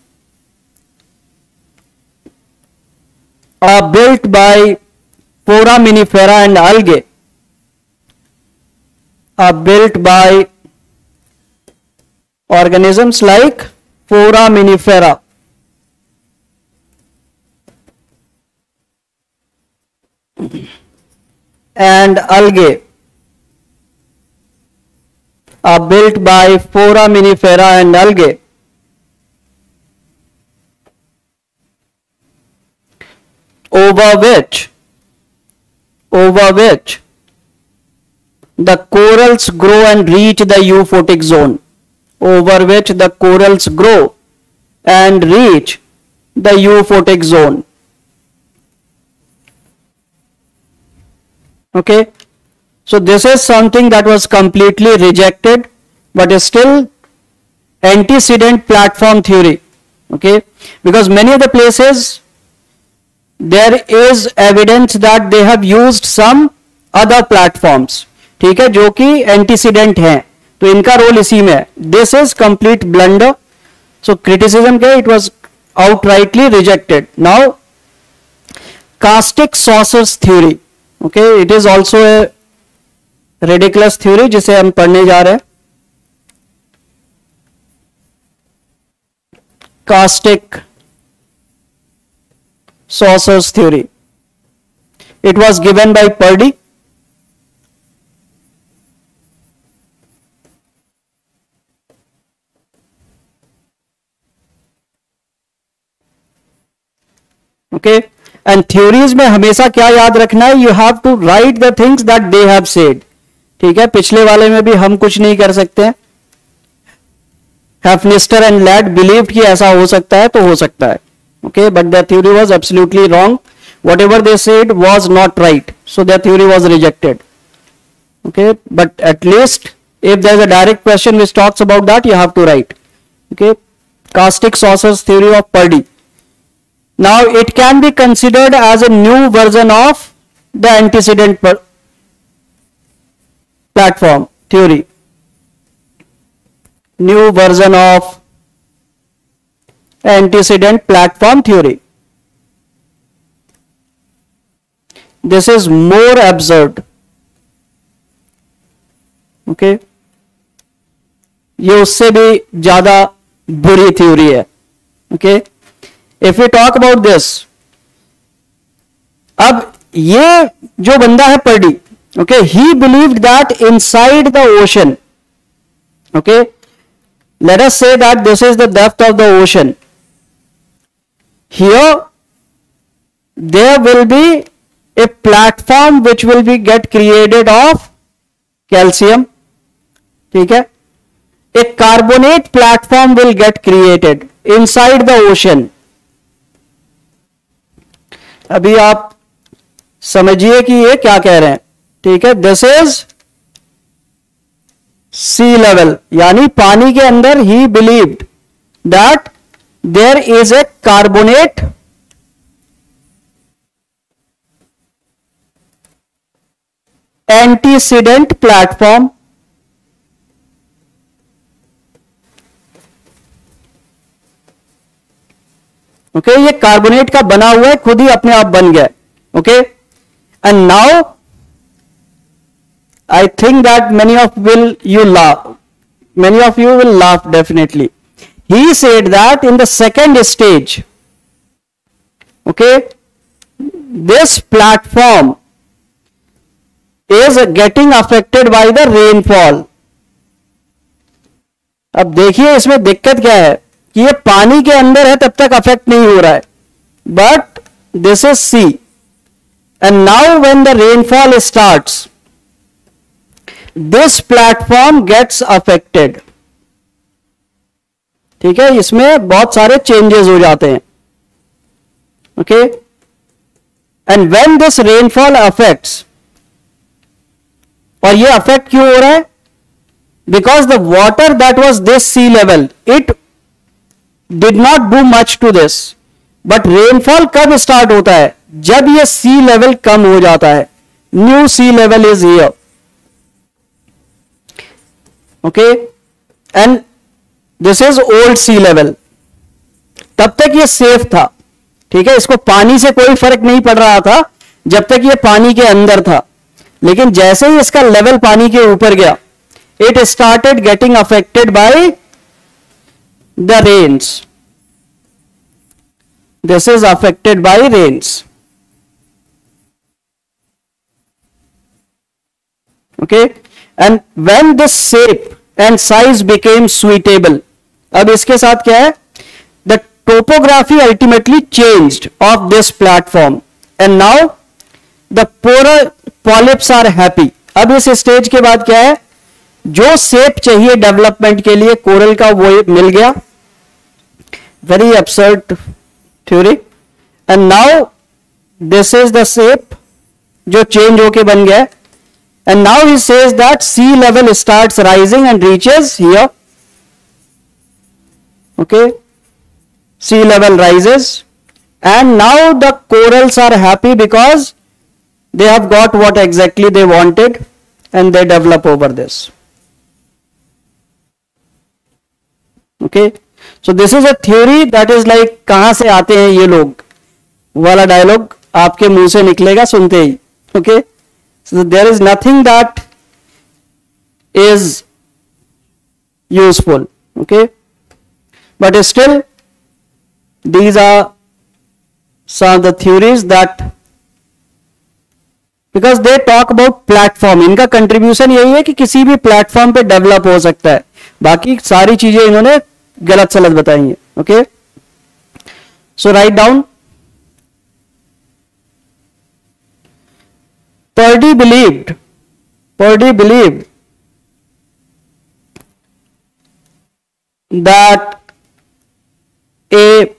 are built by foraminifera and algae are built by organisms like foraminifera and algae are built by foraminifera and algae over which over which the corals grow and reach the euphotic zone. Over which the corals grow and reach the euphotic zone. Okay so this is something that was completely rejected but is still antecedent platform theory okay because many of the places there is evidence that they have used some other platforms ठीक है जो कि एंटीसीडेंट हैं तो इनका रोल इसी में this is complete blunder so criticism के it was outrightly rejected now caustic saucers theory okay it is also a ridiculous theory जिसे हम पढ़ने जा रहे हैं। Karstic saucers theory. It was given by Purdy. Okay and theories में हमेशा क्या याद रखना है? You have to write the things that they have said ठीक है? पिछले वाले में भी हम कुछ नहीं कर सकते। हैफनिस्टर एंड लैड बिलीव कि ऐसा हो सकता है तो हो सकता है। Okay but the theory was absolutely wrong whatever they said was not right so the theory was rejected okay but at least if there is a direct question which talks about that you have to write okay karstic saucers theory of Purdy now it can be considered as a new version of the antecedent platform theory. New version of antecedent platform theory. This is more absurd. Okay. ये उससे भी ज़्यादा बुरी थ्योरी है okay? If you talk about this अब ये जो बंदा है Purdy believe that inside the ocean okay let us say that this is the depth of the ocean here there will be a platform which will be get created of calcium ठीक है a carbonate platform will get created inside the ocean अभी आप समझिए कि ये क्या कह रहे हैं। ठीक है दिस इज़ सी लेवल यानी पानी के अंदर ही believed that there is a carbonate antecedent platform okay ये कार्बोनेट का बना हुआ है, खुद ही अपने आप बन गया okay and now I think that many of will you laugh many of you will laugh definitely he said that in the second stage okay this platform is getting affected by the rainfall अब देखिए इसमें दिक्कत क्या है कि ये पानी के अंदर है, तब तक अफेक्ट नहीं हो रहा है। But this is sea and now when the rainfall starts this platform gets affected ठीक है? इसमें बहुत सारे चेंजेस हो जाते हैं। Okay and when this rainfall affects और ये अफेक्ट क्यों हो रहा है? Because the water that was this sea level it did not do much to this but rainfall कब स्टार्ट होता है? जब ये सी लेवल कम हो जाता है। New sea level is here okay and this is old sea level तब तक ये सेफ़ था। ठीक है? इसको पानी से कोई फ़र्क नहीं पड़ रहा था जब तक ये पानी के अंदर था। लेकिन जैसे ही इसका लेवल पानी के ऊपर गया it started getting affected by the rains. This is affected by rains. Okay, and when the shape and size became suitable, अब इसके साथ क्या है The topography ultimately changed of this platform, and now the polar polyps are happy. अब इस स्टेज के बाद क्या है जो शेप चाहिए डेवलपमेंट के लिए कोरल का वो मिल गया very absurd theory and now this is the shape जो चेंज होके बन गया and now he says that sea level start rising and reaches here okay sea level rises and now the corals are happy because they have got what exactly they wanted and they develop over this okay so this is a theory that is like कहां से आते हैं ये लोग वाला डायलॉग आपके मुंह से निकलेगा सुनते ही okay So there is nothing that is useful, okay? But still, these are some of the theories that because they talk about platform इनका कंट्रीब्यूशन यही है कि किसी भी प्लेटफॉर्म पे डेवलप हो सकता है। बाकी सारी चीज़ें इन्होंने गलत सलत बताई हैं okay so right down Purdy believed, Purdy believed that a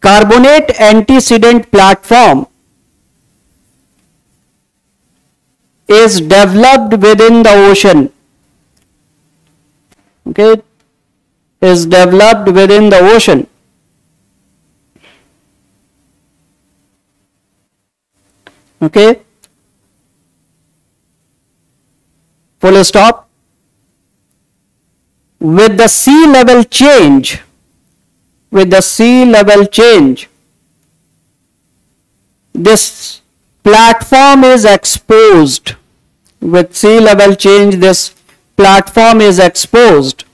carbonate antecedent platform is developed within the ocean. Okay? Is developed within the ocean. Okay full stop with the sea level change with the sea level change this platform is exposed with sea level change this platform is exposed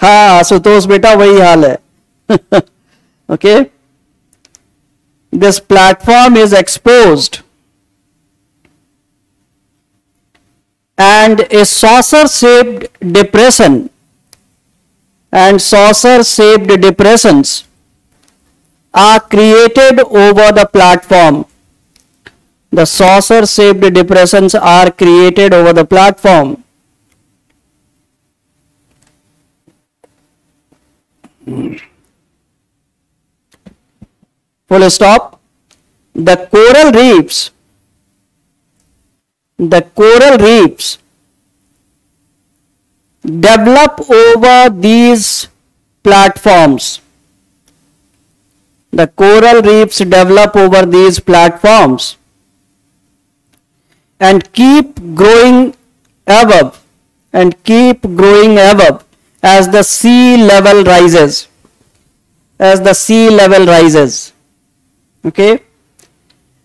हाँ सुतोष बेटा वही हाल है okay okay this platform is exposed and a saucer shaped depression and saucer shaped depressions are created over the platform. The saucer shaped depressions are created over the platform. Hmm. Full stop. The coral reefs, the coral reefs develop over these platforms. The coral reefs develop over these platforms and keep growing above and keep growing above as the sea level rises as the sea level rises okay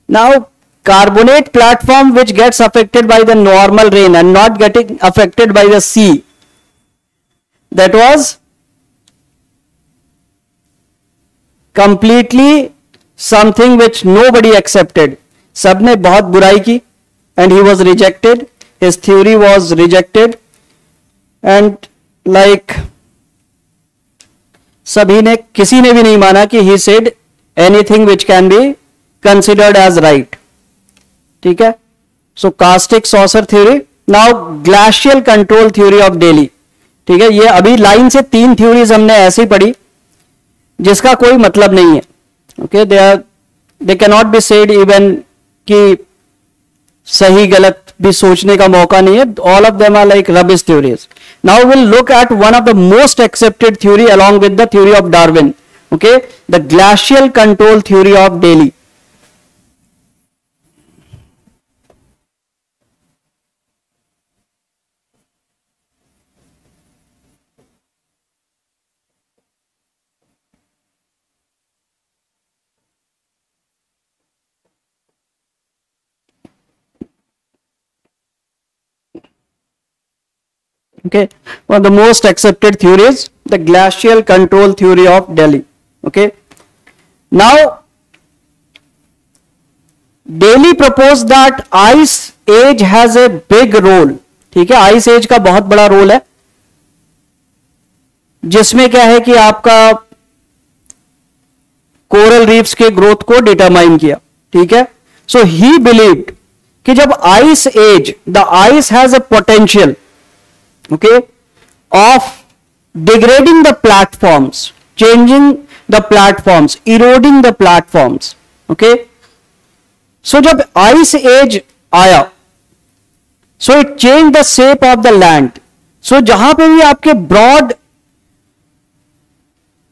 now carbonate platform which gets affected by the normal rain and not getting affected by the sea that was something which nobody accepted सबने बहुत बुराई की and he was rejected his theory was rejected and like सभी ने किसी ने भी नहीं माना कि he said anything which can be considered as right ठीक है? So caustic saucer theory now glacial control theory of Daly ठीक है? ये अभी लाइन से तीन थ्योरीज हमने ऐसी पढ़ी, जिसका कोई मतलब नहीं है। Okay they are they cannot be said even कि सही, गलत भी सोचने का मौका नहीं है। All of them are like rubbish theories now will look at one of the most accepted theory along with the theory of Darwin okay? The glacial control theory of delhi okay? One of the most accepted theories, the glacial control theory of delhi okay? Now Daly propose that ice age has a big role ठीक है? आइस एज का बहुत बड़ा रोल है। जिसमें क्या है कि आपका कोरल रीफ्स के ग्रोथ को डिटरमाइन किया। ठीक है? सो ही बिलीव्ड कि जब ice age the ice has a potential okay, of degrading the platforms, changing the platforms, eroding the platforms so जब आइस एज आया so it change the shape of the land so जहाँ पे भी आपके ब्रॉड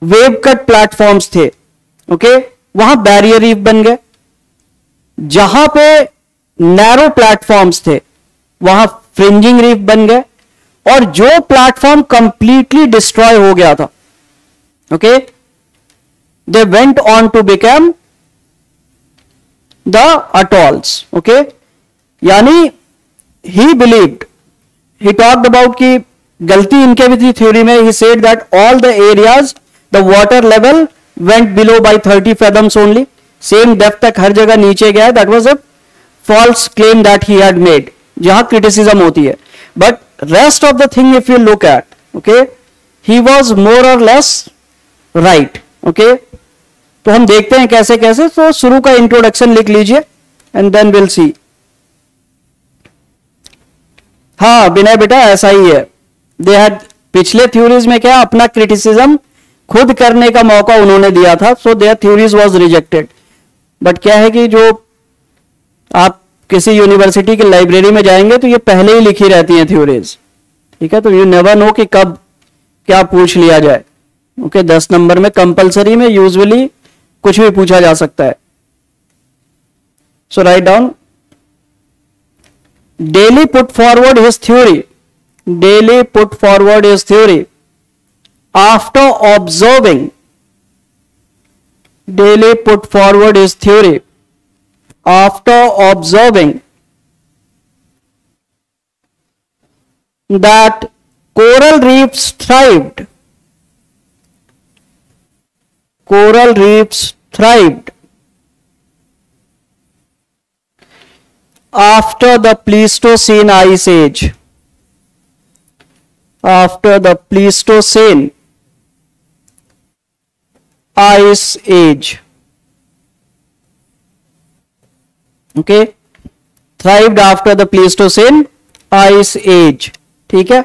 वेव कट प्लेटफॉर्म्स थे ओके okay? वहाँ बैरियर रीफ बन गए। जहाँ पे नैरो प्लेटफॉर्म्स थे, वहाँ फ्रिंजिंग रीफ बन गए। और जो प्लेटफॉर्म कंप्लीटली डिस्ट्रॉय हो गया था okay they went on to become the atolls okay यानी he believed he talked about की गलती इनके भी थी थ्योरी में he said that all the areas the water level went below by thirty fathoms only same depth तक हर जगह नीचे गया that was a false claim that he had made जहाँ क्रिटिसिज्म होती है। But rest of the thing if you look at okay he was more और लेस राइट ओके तो हम देखते हैं कैसे कैसे। तो शुरू का इंट्रोडक्शन लिख लीजिए एंड देन विल सी हाँ विनय बेटा ऐसा ही है। दे हैड पिछले थ्योरीज में क्या अपना क्रिटिसिज्म खुद करने का मौका उन्होंने दिया था so their theories was rejected but क्या है कि जो आप किसी यूनिवर्सिटी की लाइब्रेरी में जाएँगे तो ये पहले ही लिखी रहती हैं थ्योरीज ठीक है तो यू नेवर नो कि कब क्या पूछ लिया जाए। ओके okay, दस नंबर में कंपलसरी में यूजुअली कुछ भी पूछा जा सकता है। So right down Daly put forward his theory Daly put forward his theory after observing Daly put forward his theory after observing that coral reef thrived coral reefs thrived after the Pleistocene ice age after the Pleistocene ice age okay thrived after the pleistocene ice age ठीक है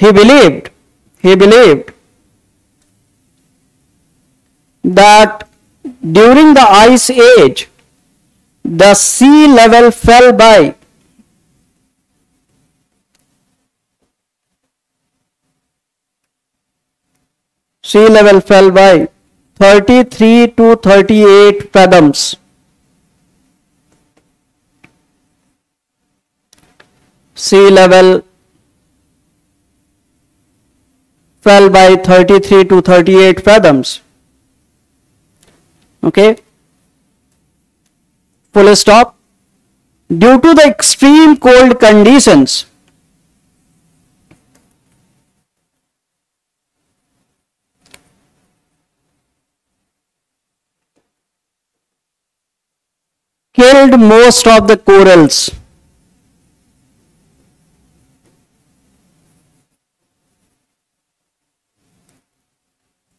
He believed he believed that during the ice age the sea level fell by sea level fell by 33 to 38 fathoms. Sea level fell by 33 to 38 fathoms. Okay. Full stop. Due to the extreme cold conditions, killed most of the corals.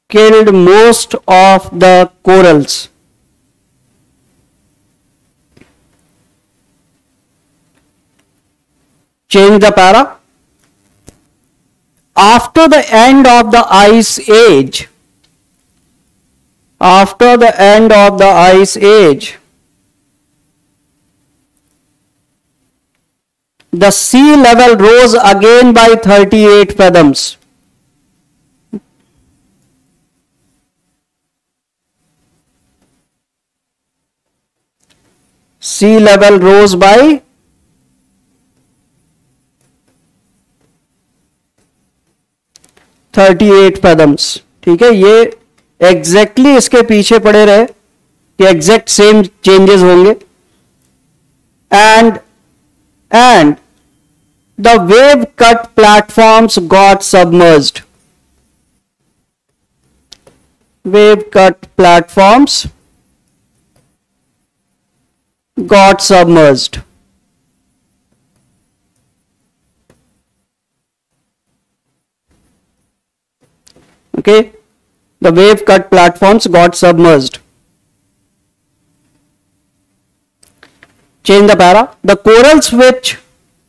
Killed most of the corals. Change the para. After the end of the ice age, after the end of the ice age, the sea level rose again by 38 fathoms. Sea level rose rose thirty eight fathoms ठीक है, ये एग्जैक्टली इसके पीछे पड़े रहे कि एग्जैक्ट सेम चेंजेस होंगे। And and the wave cut platforms got submerge wave cut platforms got submerged. Okay, the wave cut platforms got submerged. Change the para. The corals which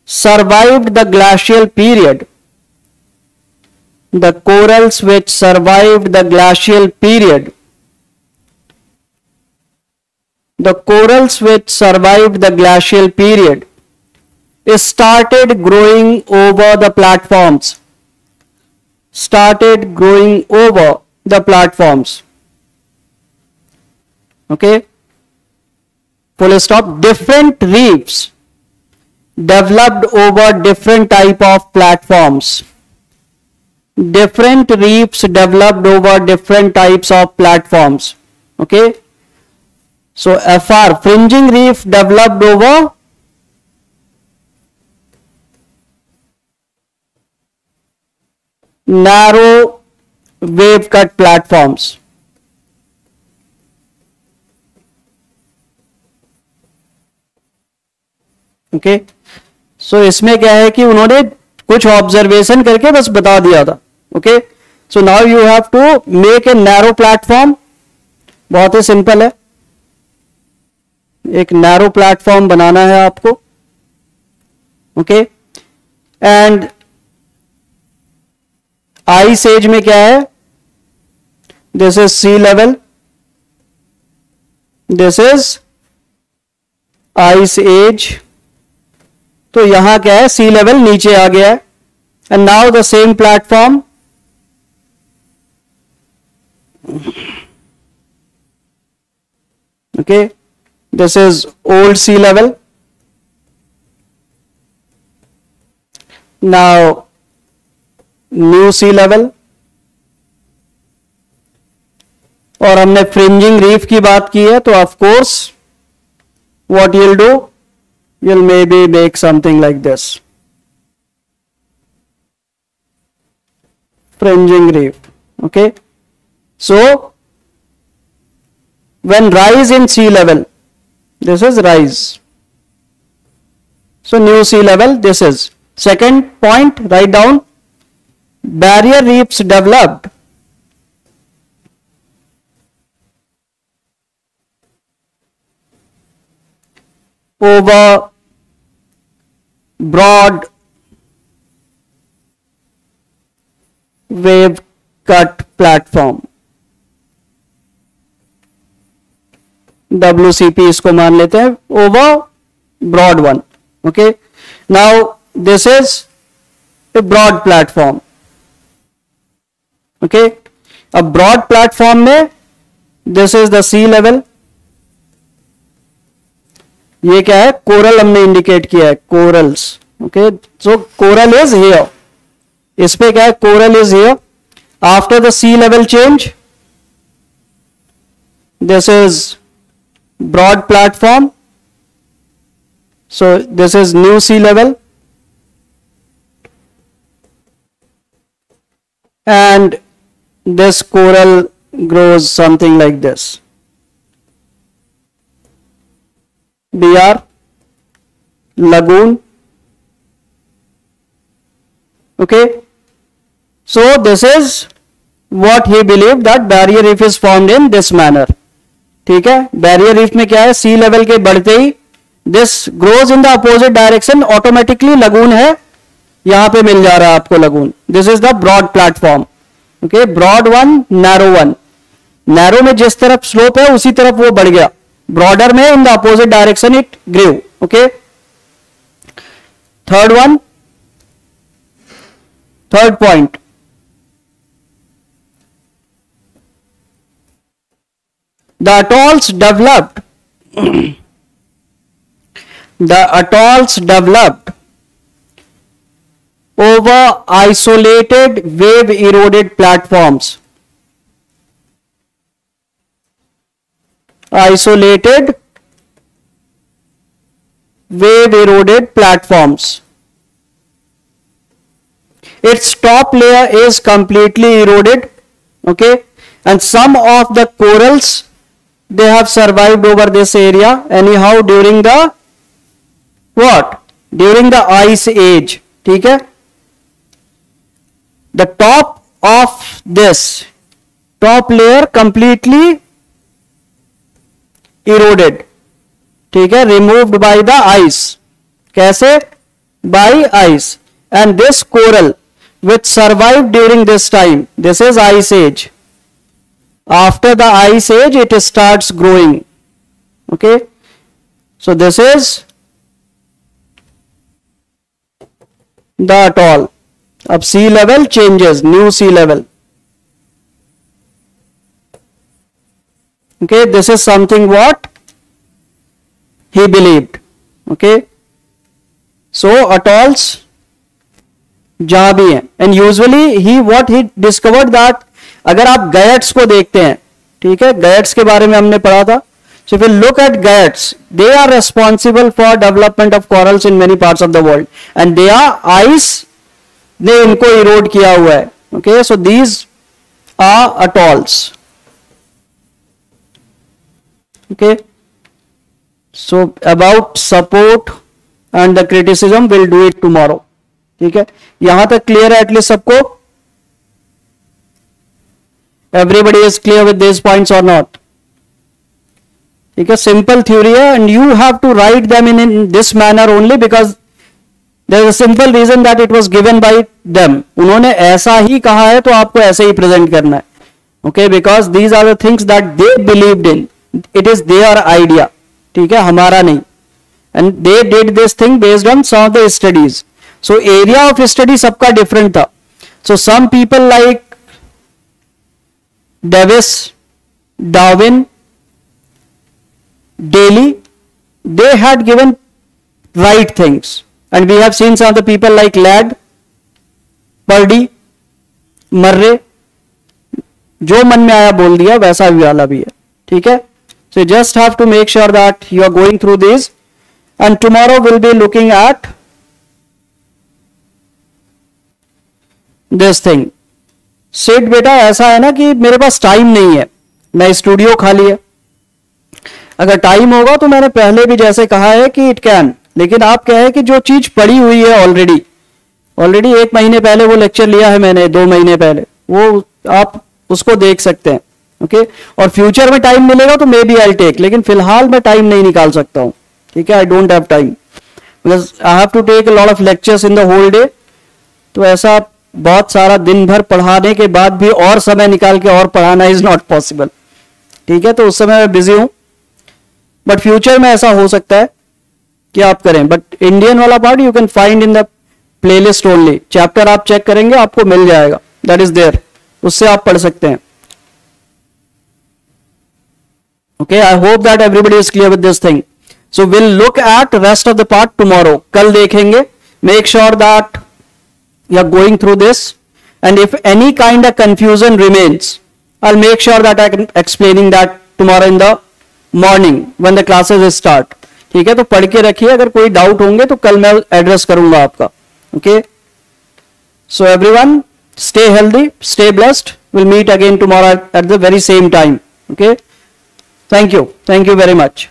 survived the glacial period the corals which survived the glacial period the corals which survived the glacial period started growing over the platforms. Started growing over the platforms. Okay? Full stop. Different reefs developed over different type of platforms. Different reefs developed over different types of platforms. Okay so fr fringing reef developed over narrow wave cut platforms. Okay? So इसमें क्या है कि उन्होंने कुछ ऑब्जर्वेशन करके बस बता दिया था। Okay so now you have to make a narrow platform बहुत ही सिंपल है। एक नैरो प्लेटफॉर्म बनाना है आपको ओके एंड आइस एज में क्या है? This is sea level this is ice age तो यहाँ क्या है? सी लेवल नीचे आ गया है। And now the same platform okay? this is old sea level now new sea level और हमने फ्रिंजिंग रीफ की बात की है तो of course what you'll do you'll maybe make something like this fringing reef okay so when rise in sea level this is rise. So new sea level this is. Second point write down. Barrier reefs developed. Over broad wave cut platform WCP इसको मान लेते हैं over broad one okay now this is a broad platform okay अब ब्रॉड प्लेटफॉर्म में this is the sea level ये क्या है? कोरल हमने इंडिकेट किया है corals okay so coral is here इस पे क्या है? Coral is here after the sea level change this is broad platform. So this is new sea level. And this coral grows something like this. BR lagoon. Okay. So this is what he believed that barrier reef is formed in this manner. ठीक है? बैरियर रीफ में क्या है? सी लेवल के बढ़ते ही this grows in the opposite direction automatically lagoon है। यहाँ पे मिल जा रहा है आपको lagoon this is the broad platform okay broad one narrow one narrow में जिस तरफ़ स्लोप है, उसी तरफ़ वो बढ़ गया। ब्रॉडर में in the opposite direction it grew okay third one third point the atolls developed. The atolls developed. Over isolated wave eroded platforms. Isolated wave eroded platforms. Its top layer is completely eroded okay? And some of the corals they have survived over this area anyhow during the what during the ice age ठीक है the top of this top layer completely eroded ठीक है रिमूव्ड बाय द आइस कैसे by ice and this coral which survived during this time. This is ice age. After the ice age, it starts growing. Okay. So this is the atoll. Up sea level changes, new sea level. Okay, this is something what he believed. Okay. So atolls जहां भी है and usually he what he discovered that अगर आप गैट्स को देखते हैं, ठीक है? गैट्स के बारे में हमने पढ़ा था। So you look at gates they are responsible for development of corals in many parts of the world and they are ice ने इनको इरोड किया हुआ है। Okay so these are atolls okay so about support and the criticism will do it tomorrow ठीक है? यहाँ तक क्लियर है एटलीस्ट सबको? everybody is clear with this points और नॉट ठीक है सिंपल थ्योरी है and you have to write them in in this manner only because there is simple reason that it was given by them उन्होंने ऐसा ही कहा है तो आपको ऐसे ही प्रेजेंट करना है okay because these are the things that they believed in it is their idea ठीक है हमारा नहीं and they did this thing based on some of the studies so area of study सबका डिफरेंट था सो some people like Davis Darwin Daly they had given right things and we have seen some of the people like lad Purdy Murray जो मन में आया बोल दिया वैसा भी वाला भी है ठीक है so just have to make sure that you are going through this and tomorrow will be looking at this thing सेट बेटा, ऐसा है ना कि मेरे पास टाइम नहीं है। मैं स्टूडियो खाली है। अगर टाइम होगा तो मैंने पहले भी जैसे कहा है कि इट कैन लेकिन आप क्या है कि जो चीज़ पड़ी हुई है ऑलरेडी ऑलरेडी एक महीने पहले वो लेक्चर लिया है मैंने, दो महीने पहले, वो आप उसको देख सकते हैं ओके? और फ्यूचर में टाइम मिलेगा तो मे बी आई टेक लेकिन फ़िलहाल मैं टाइम नहीं निकाल सकता हूँ, ठीक है? I don't have time because I have to take lot of lectures in the whole day तो ऐसा बहुत सारा दिन भर पढ़ाने के बाद भी और समय निकाल के और पढ़ाना इज़ नॉट पॉसिबल ठीक है तो उस समय मैं बिज़ी हूँ। बट फ्यूचर में ऐसा हो सकता है कि आप करें। बट इंडियन वाला part you can find in the playlist only chapter आप चेक करेंगे, आपको मिल जाएगा। दैट इज़ देयर उससे आप पढ़ सकते हैं। Okay I hope that everybody is clear with this thing so will look at rest of the part tomorrow कल देखेंगे। Make sure that you are going through this and if any kind of confusion remains I'll make sure that I can explaining that tomorrow in the morning when the classes start ठीक है तो पढ़ के रखिए अगर कोई डाउट होंगे तो कल मैं एड्रेस करूँगा आपका okay so everyone stay healthy stay blessed we'll meet again tomorrow at the very same time okay thank you thank you very much